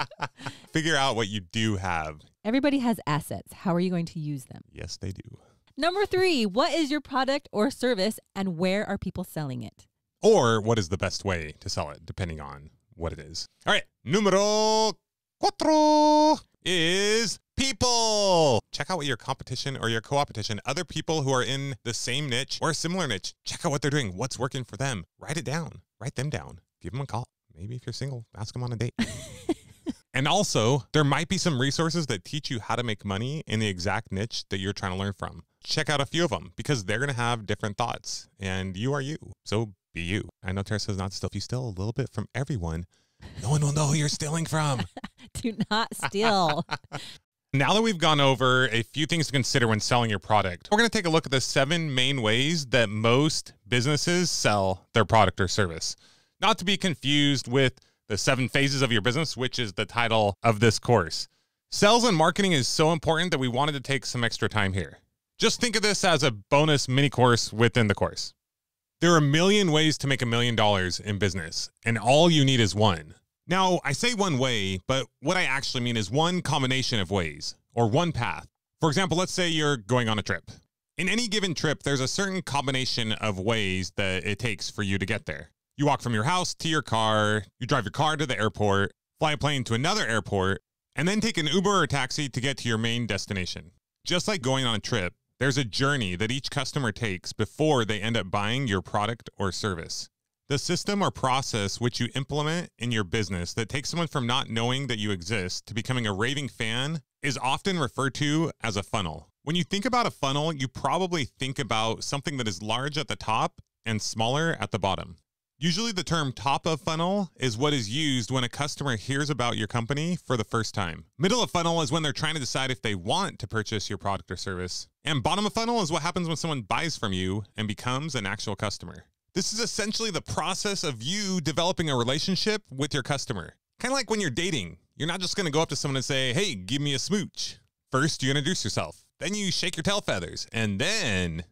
Figure out what you do have. Everybody has assets. How are you going to use them? Yes, they do. Number three, what is your product or service and where are people selling it? Or what is the best way to sell it, depending on what it is. All right, numero cuatro is people. Check out what your competition or your co-opetition, other people who are in the same niche or a similar niche, check out what they're doing, what's working for them. Write it down. Write them down. Give them a call. Maybe if you're single, ask them on a date. And also, there might be some resources that teach you how to make money in the exact niche that you're trying to learn from. Check out a few of them because they're going to have different thoughts and you are you. So be you. I know Tara says not to steal. If you steal a little bit from everyone, no one will know who you're stealing from. Do not steal. Now that we've gone over a few things to consider when selling your product, we're going to take a look at the seven main ways that most businesses sell their product or service. Not to be confused with the seven phases of your business, which is the title of this course. Sales and marketing is so important that we wanted to take some extra time here. Just think of this as a bonus mini course within the course. There are a million ways to make a million dollars in business, and all you need is one. Now, I say one way, but what I actually mean is one combination of ways or one path. For example, let's say you're going on a trip. In any given trip, there's a certain combination of ways that it takes for you to get there. You walk from your house to your car, you drive your car to the airport, fly a plane to another airport, and then take an Uber or taxi to get to your main destination. Just like going on a trip, there's a journey that each customer takes before they end up buying your product or service. The system or process which you implement in your business that takes someone from not knowing that you exist to becoming a raving fan is often referred to as a funnel. When you think about a funnel, you probably think about something that is large at the top and smaller at the bottom. Usually, the term top of funnel is what is used when a customer hears about your company for the first time. Middle of funnel is when they're trying to decide if they want to purchase your product or service. And bottom of funnel is what happens when someone buys from you and becomes an actual customer. This is essentially the process of you developing a relationship with your customer. Kind of like when you're dating. You're not just going to go up to someone and say, hey, give me a smooch. First, you introduce yourself. Then you shake your tail feathers. And then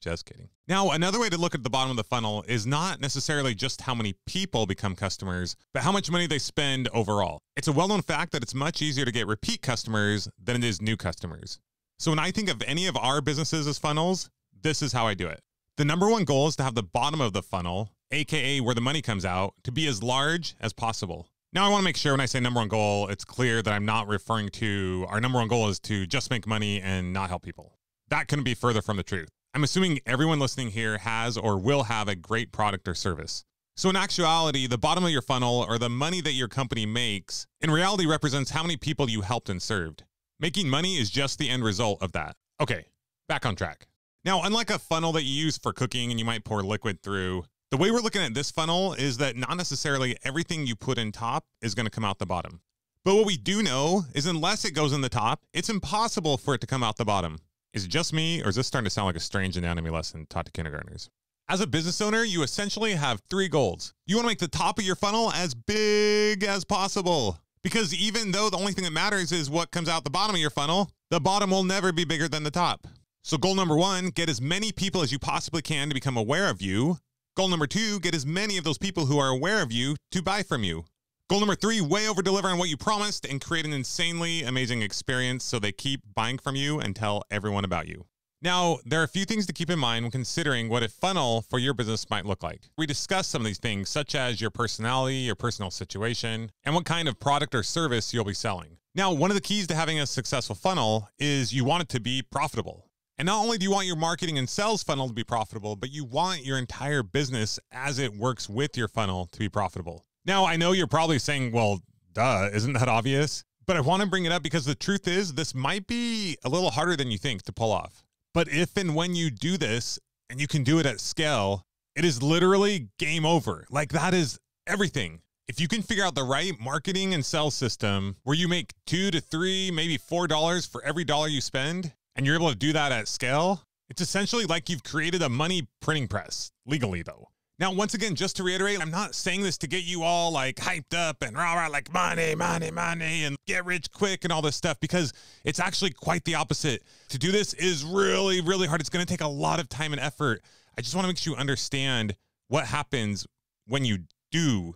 just kidding. Now, another way to look at the bottom of the funnel is not necessarily just how many people become customers, but how much money they spend overall. It's a well known fact that it's much easier to get repeat customers than it is new customers. So when I think of any of our businesses as funnels, this is how I do it. The number one goal is to have the bottom of the funnel, AKA where the money comes out, to be as large as possible. Now, I want to make sure when I say number one goal, it's clear that I'm not referring to our number one goal is to just make money and not help people. That couldn't be further from the truth. I'm assuming everyone listening here has or will have a great product or service. So, in actuality, the bottom of your funnel or the money that your company makes in reality represents how many people you helped and served. Making money is just the end result of that. Okay, back on track. Now, unlike a funnel that you use for cooking and you might pour liquid through, the way we're looking at this funnel is that not necessarily everything you put in top is going to come out the bottom. But what we do know is unless it goes in the top, it's impossible for it to come out the bottom. Is it just me, or is this starting to sound like a strange anatomy lesson taught to kindergartners? As a business owner, you essentially have three goals. You want to make the top of your funnel as big as possible. Because even though the only thing that matters is what comes out the bottom of your funnel, the bottom will never be bigger than the top. So, goal number one, get as many people as you possibly can to become aware of you. Goal number two, get as many of those people who are aware of you to buy from you. Goal number three, way over deliver on what you promised and create an insanely amazing experience so they keep buying from you and tell everyone about you. Now, there are a few things to keep in mind when considering what a funnel for your business might look like. We discussed some of these things, such as your personality, your personal situation, and what kind of product or service you'll be selling. Now, one of the keys to having a successful funnel is you want it to be profitable. And not only do you want your marketing and sales funnel to be profitable, but you want your entire business as it works with your funnel to be profitable. Now, I know you're probably saying, well, duh, isn't that obvious? But I want to bring it up because the truth is, this might be a little harder than you think to pull off. But if and when you do this and you can do it at scale, it is literally game over. Like that is everything. If you can figure out the right marketing and sales system where you make two to three, maybe four dollars for every dollar you spend, and you're able to do that at scale, it's essentially like you've created a money printing press, legally though. Now, once again, just to reiterate, I'm not saying this to get you all like hyped up and rah rah like money, money, money, and get rich quick and all this stuff because it's actually quite the opposite. To do this is really, really hard. It's going to take a lot of time and effort. I just want to make sure you understand what happens when you do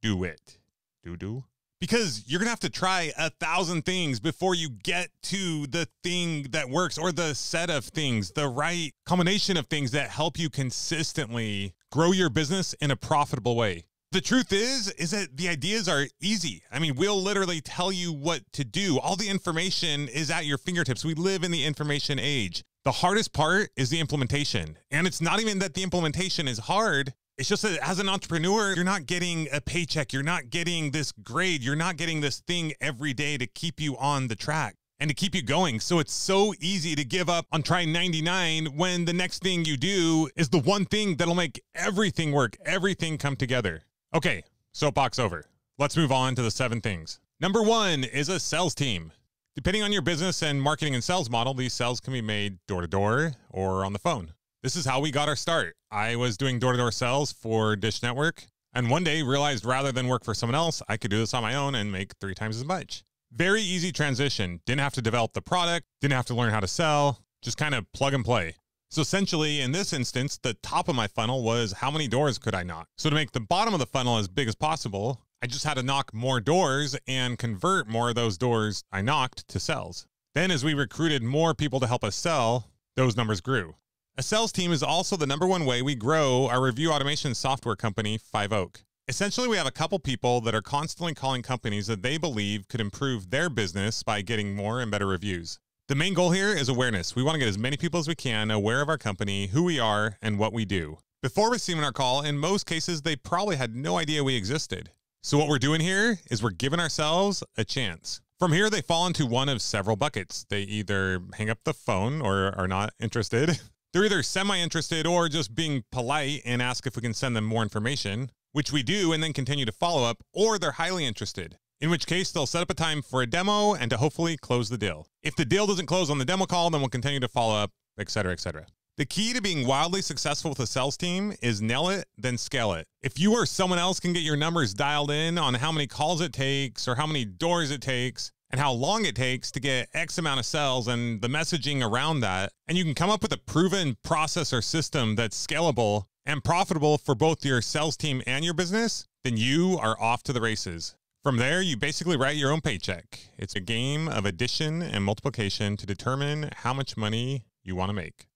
do it. Do do because you're gonna have to try a thousand things before you get to the thing that works or the set of things, the right combination of things that help you consistently grow your business in a profitable way. The truth is, is that the ideas are easy. I mean, we'll literally tell you what to do. All the information is at your fingertips. We live in the information age. The hardest part is the implementation. And it's not even that the implementation is hard. It's just that as an entrepreneur, you're not getting a paycheck. You're not getting this grade. You're not getting this thing every day to keep you on the track. And to keep you going. So it's so easy to give up on trying 99 when the next thing you do is the one thing that'll make everything work, everything come together. Okay, soapbox over. Let's move on to the seven things. Number one is a sales team. Depending on your business and marketing and sales model, these sales can be made door to door or on the phone. This is how we got our start. I was doing door to door sales for Dish Network and one day realized rather than work for someone else, I could do this on my own and make three times as much. Very easy transition. Didn't have to develop the product, didn't have to learn how to sell, just kind of plug and play. So essentially, in this instance, the top of my funnel was how many doors could I knock? So to make the bottom of the funnel as big as possible, I just had to knock more doors and convert more of those doors I knocked to sales. Then, as we recruited more people to help us sell, those numbers grew. A sales team is also the number one way we grow our review automation software company, Five Oak. Essentially, we have a couple people that are constantly calling companies that they believe could improve their business by getting more and better reviews. The main goal here is awareness. We want to get as many people as we can aware of our company, who we are, and what we do. Before receiving our call, in most cases, they probably had no idea we existed. So, what we're doing here is we're giving ourselves a chance. From here, they fall into one of several buckets. They either hang up the phone or are not interested. They're either semi interested or just being polite and ask if we can send them more information which we do and then continue to follow up, or they're highly interested, in which case they'll set up a time for a demo and to hopefully close the deal. If the deal doesn't close on the demo call, then we'll continue to follow up, et cetera, et cetera. The key to being wildly successful with a sales team is nail it, then scale it. If you or someone else can get your numbers dialed in on how many calls it takes or how many doors it takes and how long it takes to get X amount of sales and the messaging around that, and you can come up with a proven process or system that's scalable and profitable for both your sales team and your business, then you are off to the races. From there, you basically write your own paycheck. It's a game of addition and multiplication to determine how much money you want to make.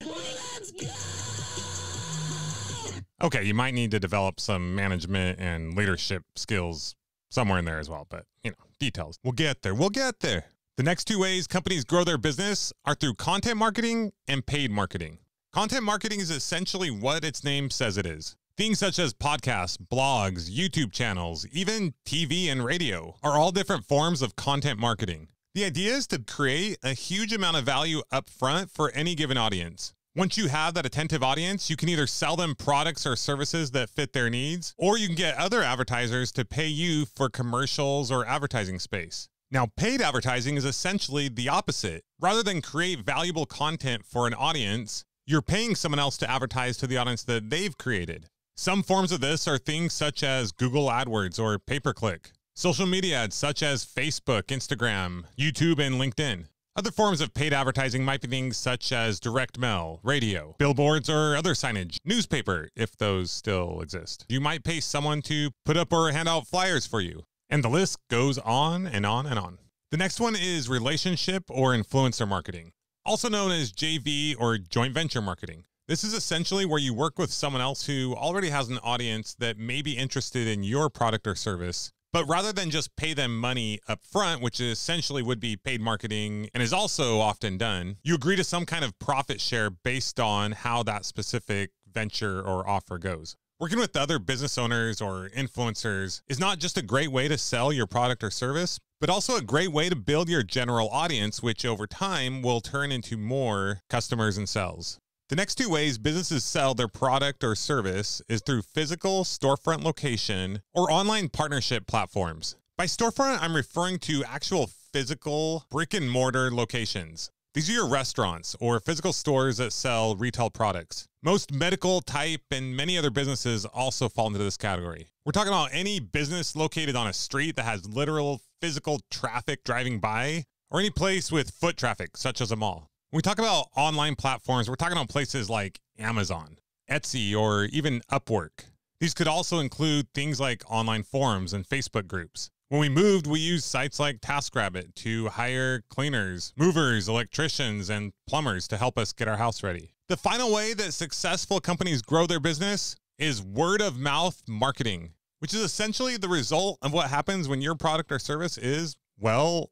Okay, you might need to develop some management and leadership skills somewhere in there as well, but you know, details. We'll get there. We'll get there. The next two ways companies grow their business are through content marketing and paid marketing. Content marketing is essentially what its name says it is. Things such as podcasts, blogs, YouTube channels, even TV and radio are all different forms of content marketing. The idea is to create a huge amount of value up front for any given audience. Once you have that attentive audience, you can either sell them products or services that fit their needs, or you can get other advertisers to pay you for commercials or advertising space. Now, paid advertising is essentially the opposite. Rather than create valuable content for an audience, you're paying someone else to advertise to the audience that they've created. Some forms of this are things such as Google AdWords or pay per click, social media ads such as Facebook, Instagram, YouTube, and LinkedIn. Other forms of paid advertising might be things such as direct mail, radio, billboards, or other signage, newspaper, if those still exist. You might pay someone to put up or hand out flyers for you. And the list goes on and on and on. The next one is relationship or influencer marketing also known as JV or joint venture marketing. This is essentially where you work with someone else who already has an audience that may be interested in your product or service. But rather than just pay them money up front, which essentially would be paid marketing and is also often done, you agree to some kind of profit share based on how that specific venture or offer goes. Working with other business owners or influencers is not just a great way to sell your product or service, but also a great way to build your general audience, which over time will turn into more customers and sales. The next two ways businesses sell their product or service is through physical storefront location or online partnership platforms. By storefront, I'm referring to actual physical brick and mortar locations. These are your restaurants or physical stores that sell retail products. Most medical type and many other businesses also fall into this category. We're talking about any business located on a street that has literal physical traffic driving by, or any place with foot traffic, such as a mall. When we talk about online platforms, we're talking about places like Amazon, Etsy, or even Upwork. These could also include things like online forums and Facebook groups. When we moved, we used sites like TaskRabbit to hire cleaners, movers, electricians, and plumbers to help us get our house ready. The final way that successful companies grow their business is word of mouth marketing, which is essentially the result of what happens when your product or service is, well,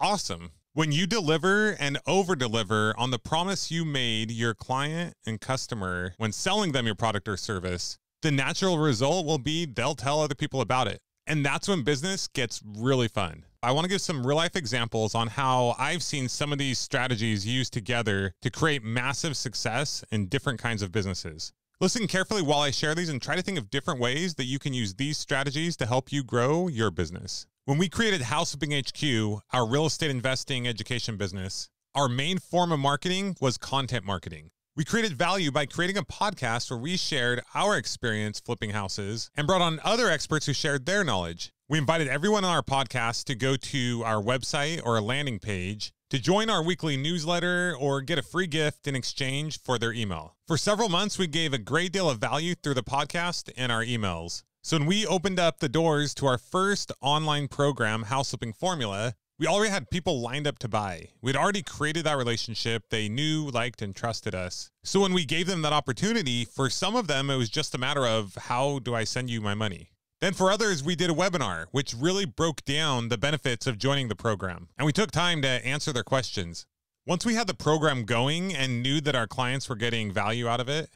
awesome. When you deliver and over deliver on the promise you made your client and customer when selling them your product or service, the natural result will be they'll tell other people about it. And that's when business gets really fun. I want to give some real life examples on how I've seen some of these strategies used together to create massive success in different kinds of businesses. Listen carefully while I share these and try to think of different ways that you can use these strategies to help you grow your business. When we created House Flipping HQ, our real estate investing education business, our main form of marketing was content marketing. We created value by creating a podcast where we shared our experience flipping houses and brought on other experts who shared their knowledge. We invited everyone on our podcast to go to our website or a landing page to join our weekly newsletter or get a free gift in exchange for their email. For several months, we gave a great deal of value through the podcast and our emails. So when we opened up the doors to our first online program, House Flipping Formula, we already had people lined up to buy. We'd already created that relationship. They knew, liked, and trusted us. So when we gave them that opportunity, for some of them, it was just a matter of how do I send you my money? Then for others, we did a webinar, which really broke down the benefits of joining the program. And we took time to answer their questions. Once we had the program going and knew that our clients were getting value out of it,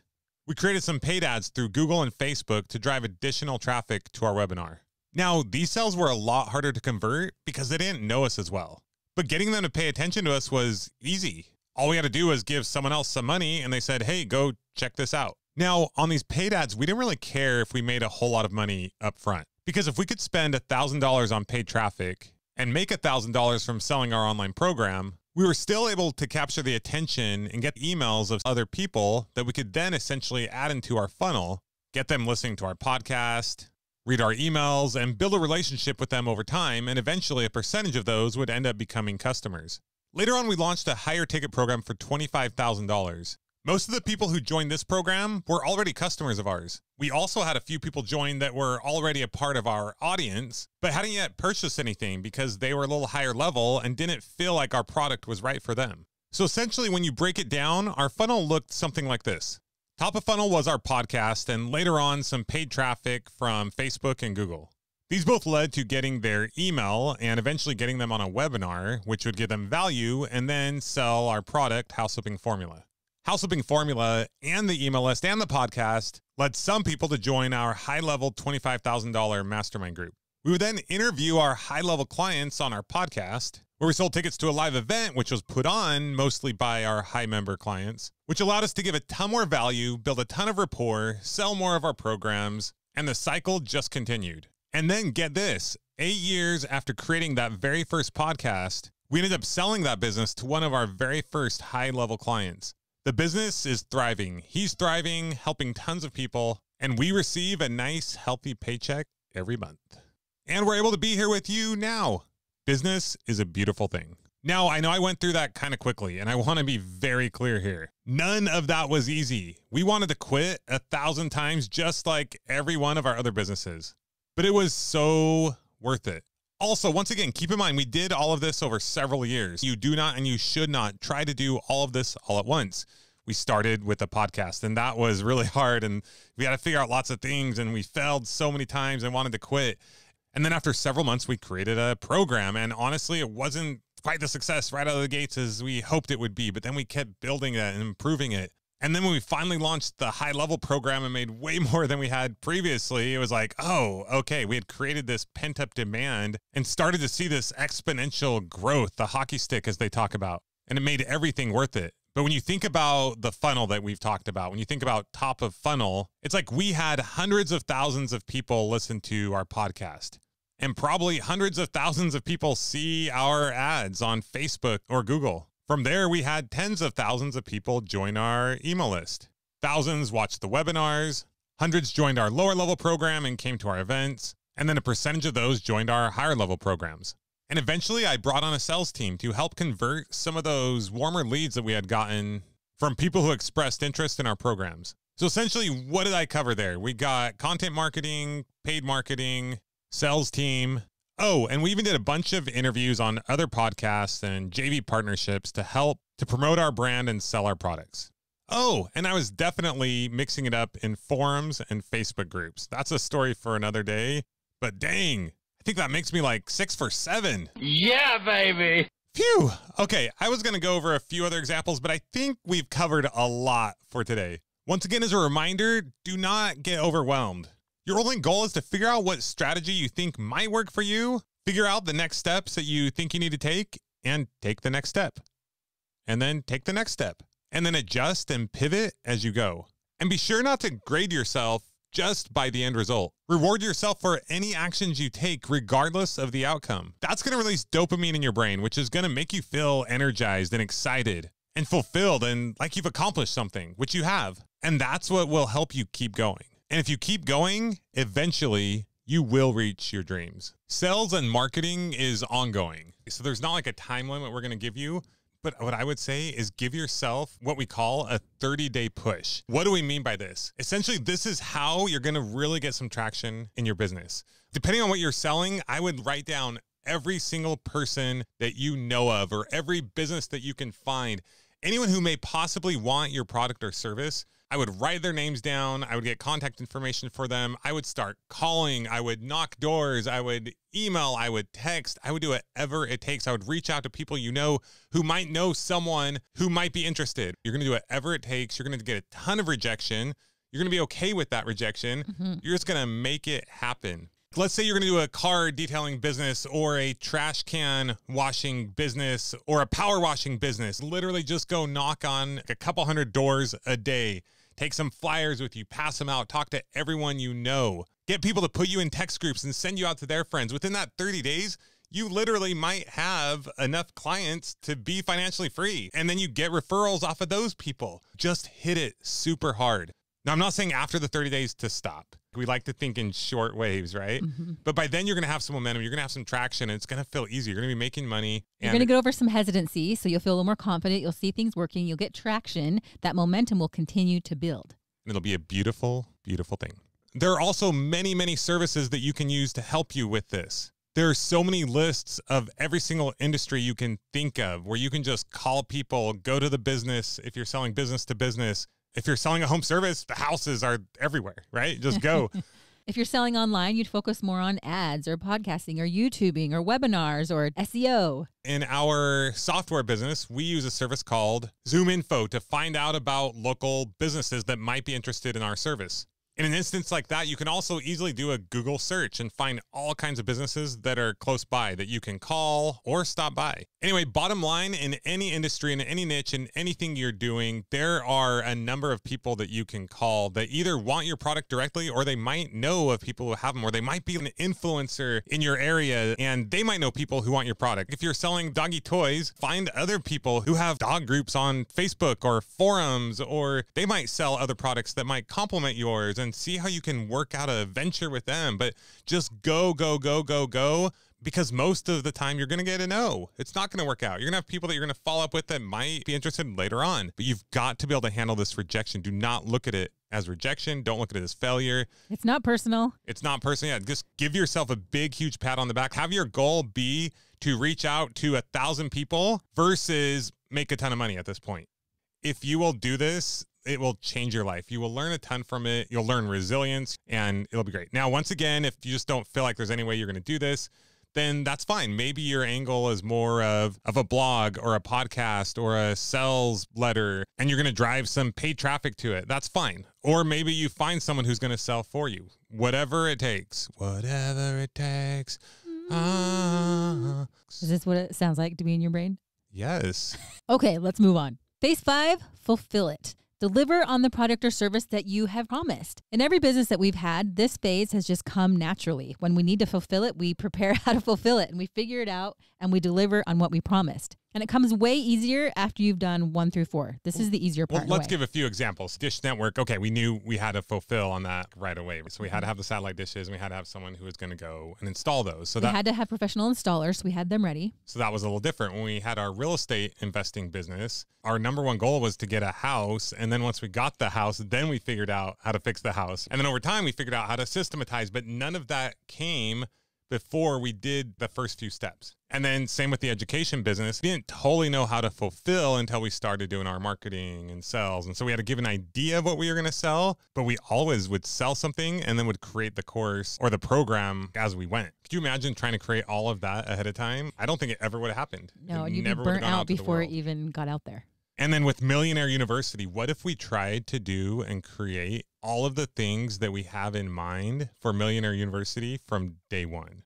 we created some paid ads through Google and Facebook to drive additional traffic to our webinar. Now, these sales were a lot harder to convert because they didn't know us as well. But getting them to pay attention to us was easy. All we had to do was give someone else some money and they said, hey, go check this out. Now, on these paid ads, we didn't really care if we made a whole lot of money up front. Because if we could spend $1,000 on paid traffic and make $1,000 from selling our online program, we were still able to capture the attention and get emails of other people that we could then essentially add into our funnel, get them listening to our podcast, read our emails, and build a relationship with them over time. And eventually, a percentage of those would end up becoming customers. Later on, we launched a higher ticket program for $25,000. Most of the people who joined this program were already customers of ours. We also had a few people join that were already a part of our audience, but hadn't yet purchased anything because they were a little higher level and didn't feel like our product was right for them. So essentially, when you break it down, our funnel looked something like this Top of funnel was our podcast, and later on, some paid traffic from Facebook and Google. These both led to getting their email and eventually getting them on a webinar, which would give them value and then sell our product, House Flipping Formula. House Flipping Formula and the email list and the podcast led some people to join our high level $25,000 mastermind group. We would then interview our high level clients on our podcast where we sold tickets to a live event, which was put on mostly by our high member clients, which allowed us to give a ton more value, build a ton of rapport, sell more of our programs, and the cycle just continued. And then get this eight years after creating that very first podcast, we ended up selling that business to one of our very first high level clients. The business is thriving. He's thriving, helping tons of people, and we receive a nice, healthy paycheck every month. And we're able to be here with you now. Business is a beautiful thing. Now, I know I went through that kind of quickly, and I want to be very clear here. None of that was easy. We wanted to quit a thousand times, just like every one of our other businesses, but it was so worth it. Also, once again, keep in mind, we did all of this over several years. You do not and you should not try to do all of this all at once. We started with a podcast, and that was really hard, and we had to figure out lots of things, and we failed so many times and wanted to quit. And then after several months, we created a program. And honestly, it wasn't quite the success right out of the gates as we hoped it would be. But then we kept building it and improving it. And then when we finally launched the high level program and made way more than we had previously, it was like, oh, okay, we had created this pent up demand and started to see this exponential growth, the hockey stick, as they talk about. And it made everything worth it. But when you think about the funnel that we've talked about, when you think about top of funnel, it's like we had hundreds of thousands of people listen to our podcast and probably hundreds of thousands of people see our ads on Facebook or Google. From there, we had tens of thousands of people join our email list. Thousands watched the webinars, hundreds joined our lower level program and came to our events, and then a percentage of those joined our higher level programs. And eventually, I brought on a sales team to help convert some of those warmer leads that we had gotten from people who expressed interest in our programs. So, essentially, what did I cover there? We got content marketing, paid marketing, sales team. Oh, and we even did a bunch of interviews on other podcasts and JV partnerships to help to promote our brand and sell our products. Oh, and I was definitely mixing it up in forums and Facebook groups. That's a story for another day. But dang, I think that makes me like six for seven. Yeah, baby. Phew. Okay, I was going to go over a few other examples, but I think we've covered a lot for today. Once again, as a reminder, do not get overwhelmed. Your only goal is to figure out what strategy you think might work for you, Figure out the next steps that you think you need to take and take the next step. And then take the next step. And then adjust and pivot as you go. And be sure not to grade yourself just by the end result. Reward yourself for any actions you take, regardless of the outcome. That's going to release dopamine in your brain, which is going to make you feel energized and excited and fulfilled and like you've accomplished something, which you have. And that's what will help you keep going. And if you keep going, eventually you will reach your dreams. Sales and marketing is ongoing. So there's not like a time limit we're going to give you. But what I would say is give yourself what we call a 30 day push. What do we mean by this? Essentially, this is how you're going to really get some traction in your business. Depending on what you're selling, I would write down every single person that you know of or every business that you can find, anyone who may possibly want your product or service. I would write their names down. I would get contact information for them. I would start calling. I would knock doors. I would email. I would text. I would do whatever it takes. I would reach out to people you know who might know someone who might be interested. You're going to do whatever it takes. You're going to get a ton of rejection. You're going to be okay with that rejection. Mm-hmm. You're just going to make it happen. Let's say you're going to do a car detailing business or a trash can washing business or a power washing business. Literally just go knock on a couple hundred doors a day Take some flyers with you, pass them out, talk to everyone you know. Get people to put you in text groups and send you out to their friends. Within that 30 days, you literally might have enough clients to be financially free. And then you get referrals off of those people. Just hit it super hard. Now, I'm not saying after the 30 days to stop. We like to think in short waves, right? Mm-hmm. But by then, you're going to have some momentum. You're going to have some traction, and it's going to feel easy. You're going to be making money. You're going to get over some hesitancy, so you'll feel a little more confident. You'll see things working. You'll get traction. That momentum will continue to build. And it'll be a beautiful, beautiful thing. There are also many, many services that you can use to help you with this. There are so many lists of every single industry you can think of where you can just call people, go to the business if you're selling business to business, if you're selling a home service, the houses are everywhere, right? Just go. if you're selling online, you'd focus more on ads or podcasting or YouTubing or webinars or SEO. In our software business, we use a service called ZoomInfo to find out about local businesses that might be interested in our service. In an instance like that, you can also easily do a Google search and find all kinds of businesses that are close by that you can call or stop by. Anyway, bottom line in any industry, in any niche, in anything you're doing, there are a number of people that you can call that either want your product directly or they might know of people who have them or they might be an influencer in your area and they might know people who want your product. If you're selling doggy toys, find other people who have dog groups on Facebook or forums or they might sell other products that might complement yours and see how you can work out a venture with them. But just go, go, go, go, go. Because most of the time you're going to get a no. It's not going to work out. You're going to have people that you're going to follow up with that might be interested later on. But you've got to be able to handle this rejection. Do not look at it as rejection. Don't look at it as failure. It's not personal. It's not personal. Yeah, just give yourself a big, huge pat on the back. Have your goal be to reach out to a thousand people versus make a ton of money at this point. If you will do this, it will change your life. You will learn a ton from it. You'll learn resilience and it'll be great. Now, once again, if you just don't feel like there's any way you're going to do this, then that's fine. Maybe your angle is more of, of a blog or a podcast or a sales letter, and you're going to drive some paid traffic to it. That's fine. Or maybe you find someone who's going to sell for you. Whatever it takes. Whatever it takes. Ah. Is this what it sounds like to be in your brain? Yes. okay, let's move on. Phase five fulfill it. Deliver on the product or service that you have promised. In every business that we've had, this phase has just come naturally. When we need to fulfill it, we prepare how to fulfill it and we figure it out and we deliver on what we promised. And it comes way easier after you've done one through four. This is the easier part. Well, let's give a few examples. Dish Network, okay, we knew we had to fulfill on that right away. So we had to mm-hmm. have the satellite dishes and we had to have someone who was going to go and install those. So we that had to have professional installers. So we had them ready. So that was a little different. When we had our real estate investing business, our number one goal was to get a house. And then once we got the house, then we figured out how to fix the house. And then over time, we figured out how to systematize, but none of that came before we did the first few steps. And then same with the education business. We didn't totally know how to fulfill until we started doing our marketing and sales. And so we had to give an idea of what we were going to sell, but we always would sell something and then would create the course or the program as we went. Could you imagine trying to create all of that ahead of time? I don't think it ever would have happened. No, and you'd be burnt out, out before it even got out there. And then with Millionaire University, what if we tried to do and create all of the things that we have in mind for Millionaire University from day one?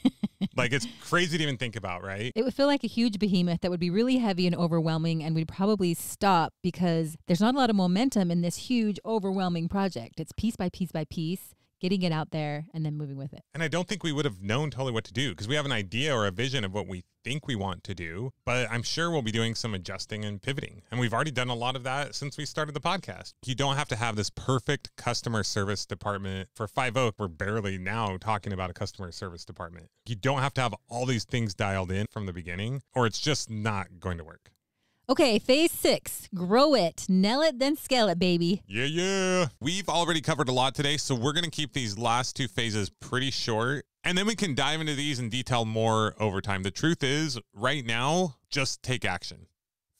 like it's crazy to even think about, right? It would feel like a huge behemoth that would be really heavy and overwhelming, and we'd probably stop because there's not a lot of momentum in this huge, overwhelming project. It's piece by piece by piece getting it out there and then moving with it. And I don't think we would have known totally what to do because we have an idea or a vision of what we think we want to do, but I'm sure we'll be doing some adjusting and pivoting. And we've already done a lot of that since we started the podcast. You don't have to have this perfect customer service department. For Five Oak, we're barely now talking about a customer service department. You don't have to have all these things dialed in from the beginning, or it's just not going to work. Okay, phase six grow it, nail it, then scale it, baby. Yeah, yeah. We've already covered a lot today, so we're going to keep these last two phases pretty short. And then we can dive into these in detail more over time. The truth is, right now, just take action.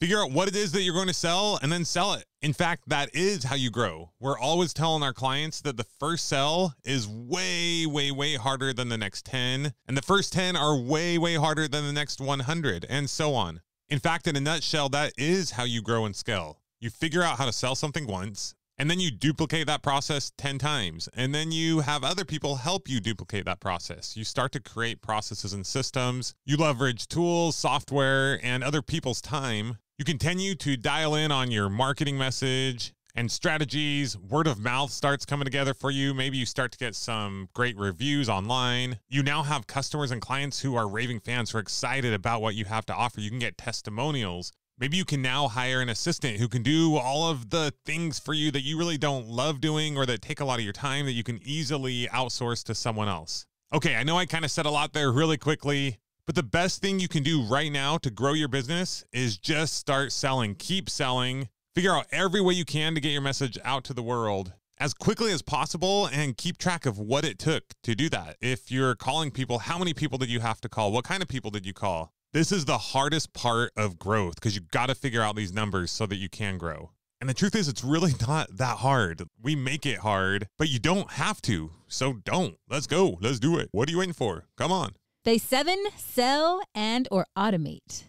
Figure out what it is that you're going to sell and then sell it. In fact, that is how you grow. We're always telling our clients that the first sell is way, way, way harder than the next 10, and the first 10 are way, way harder than the next 100, and so on. In fact, in a nutshell, that is how you grow and scale. You figure out how to sell something once, and then you duplicate that process 10 times. And then you have other people help you duplicate that process. You start to create processes and systems. You leverage tools, software, and other people's time. You continue to dial in on your marketing message, and strategies. Word of mouth starts coming together for you. Maybe you start to get some great reviews online. You now have customers and clients who are raving fans who are excited about what you have to offer. You can get testimonials. Maybe you can now hire an assistant who can do all of the things for you that you really don't love doing or that take a lot of your time that you can easily outsource to someone else. Okay, I know I kind of said a lot there really quickly, but the best thing you can do right now to grow your business is just start selling. Keep selling Figure out every way you can to get your message out to the world as quickly as possible and keep track of what it took to do that. If you're calling people, how many people did you have to call? What kind of people did you call? This is the hardest part of growth because you've got to figure out these numbers so that you can grow. And the truth is, it's really not that hard. We make it hard, but you don't have to. So don't. Let's go. Let's do it. What are you waiting for? Come on. Phase seven, sell and or automate.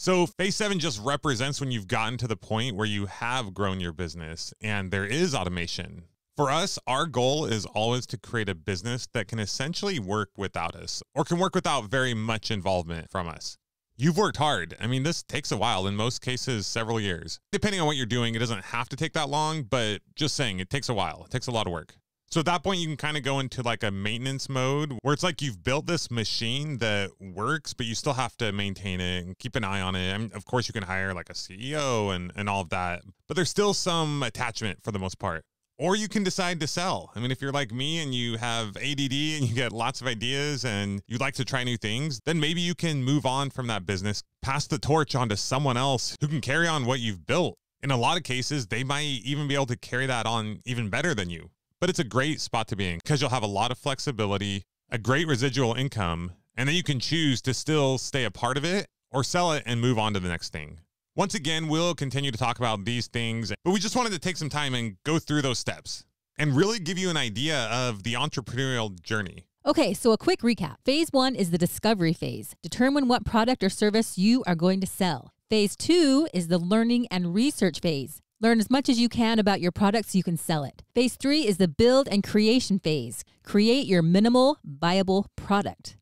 So, phase seven just represents when you've gotten to the point where you have grown your business and there is automation. For us, our goal is always to create a business that can essentially work without us or can work without very much involvement from us. You've worked hard. I mean, this takes a while, in most cases, several years. Depending on what you're doing, it doesn't have to take that long, but just saying, it takes a while. It takes a lot of work. So at that point, you can kind of go into like a maintenance mode where it's like you've built this machine that works, but you still have to maintain it and keep an eye on it. I mean, of course, you can hire like a CEO and, and all of that, but there's still some attachment for the most part. Or you can decide to sell. I mean, if you're like me and you have ADD and you get lots of ideas and you like to try new things, then maybe you can move on from that business, pass the torch on to someone else who can carry on what you've built. In a lot of cases, they might even be able to carry that on even better than you but it's a great spot to be in because you'll have a lot of flexibility, a great residual income, and then you can choose to still stay a part of it or sell it and move on to the next thing. Once again, we'll continue to talk about these things, but we just wanted to take some time and go through those steps and really give you an idea of the entrepreneurial journey. Okay, so a quick recap. Phase one is the discovery phase. Determine what product or service you are going to sell. Phase two is the learning and research phase. Learn as much as you can about your product so you can sell it. Phase three is the build and creation phase. Create your minimal viable product.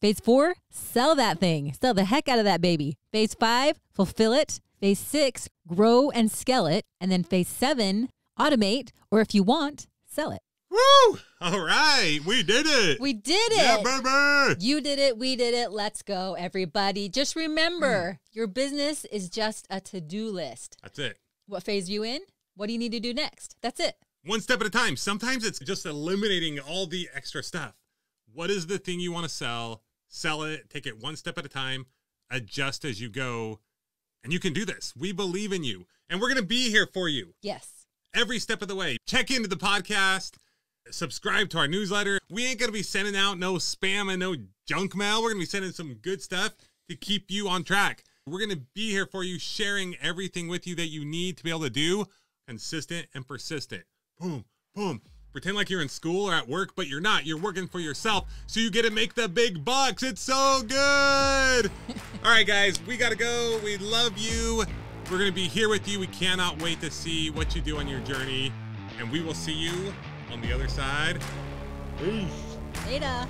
Phase four, sell that thing. Sell the heck out of that baby. Phase five, fulfill it. Phase six, grow and scale it. And then phase seven, automate, or if you want, sell it. Woo! All right, we did it. We did it. Yeah, baby. You did it. We did it. Let's go, everybody. Just remember, mm. your business is just a to do list. That's it. What phase you in? What do you need to do next? That's it. One step at a time. Sometimes it's just eliminating all the extra stuff. What is the thing you want to sell? Sell it, take it one step at a time, adjust as you go. And you can do this. We believe in you. And we're going to be here for you. Yes. Every step of the way. Check into the podcast, subscribe to our newsletter. We ain't going to be sending out no spam and no junk mail. We're going to be sending some good stuff to keep you on track. We're going to be here for you, sharing everything with you that you need to be able to do consistent and persistent. Boom, boom. Pretend like you're in school or at work, but you're not. You're working for yourself, so you get to make the big bucks. It's so good. All right, guys, we got to go. We love you. We're going to be here with you. We cannot wait to see what you do on your journey, and we will see you on the other side. Peace. Later.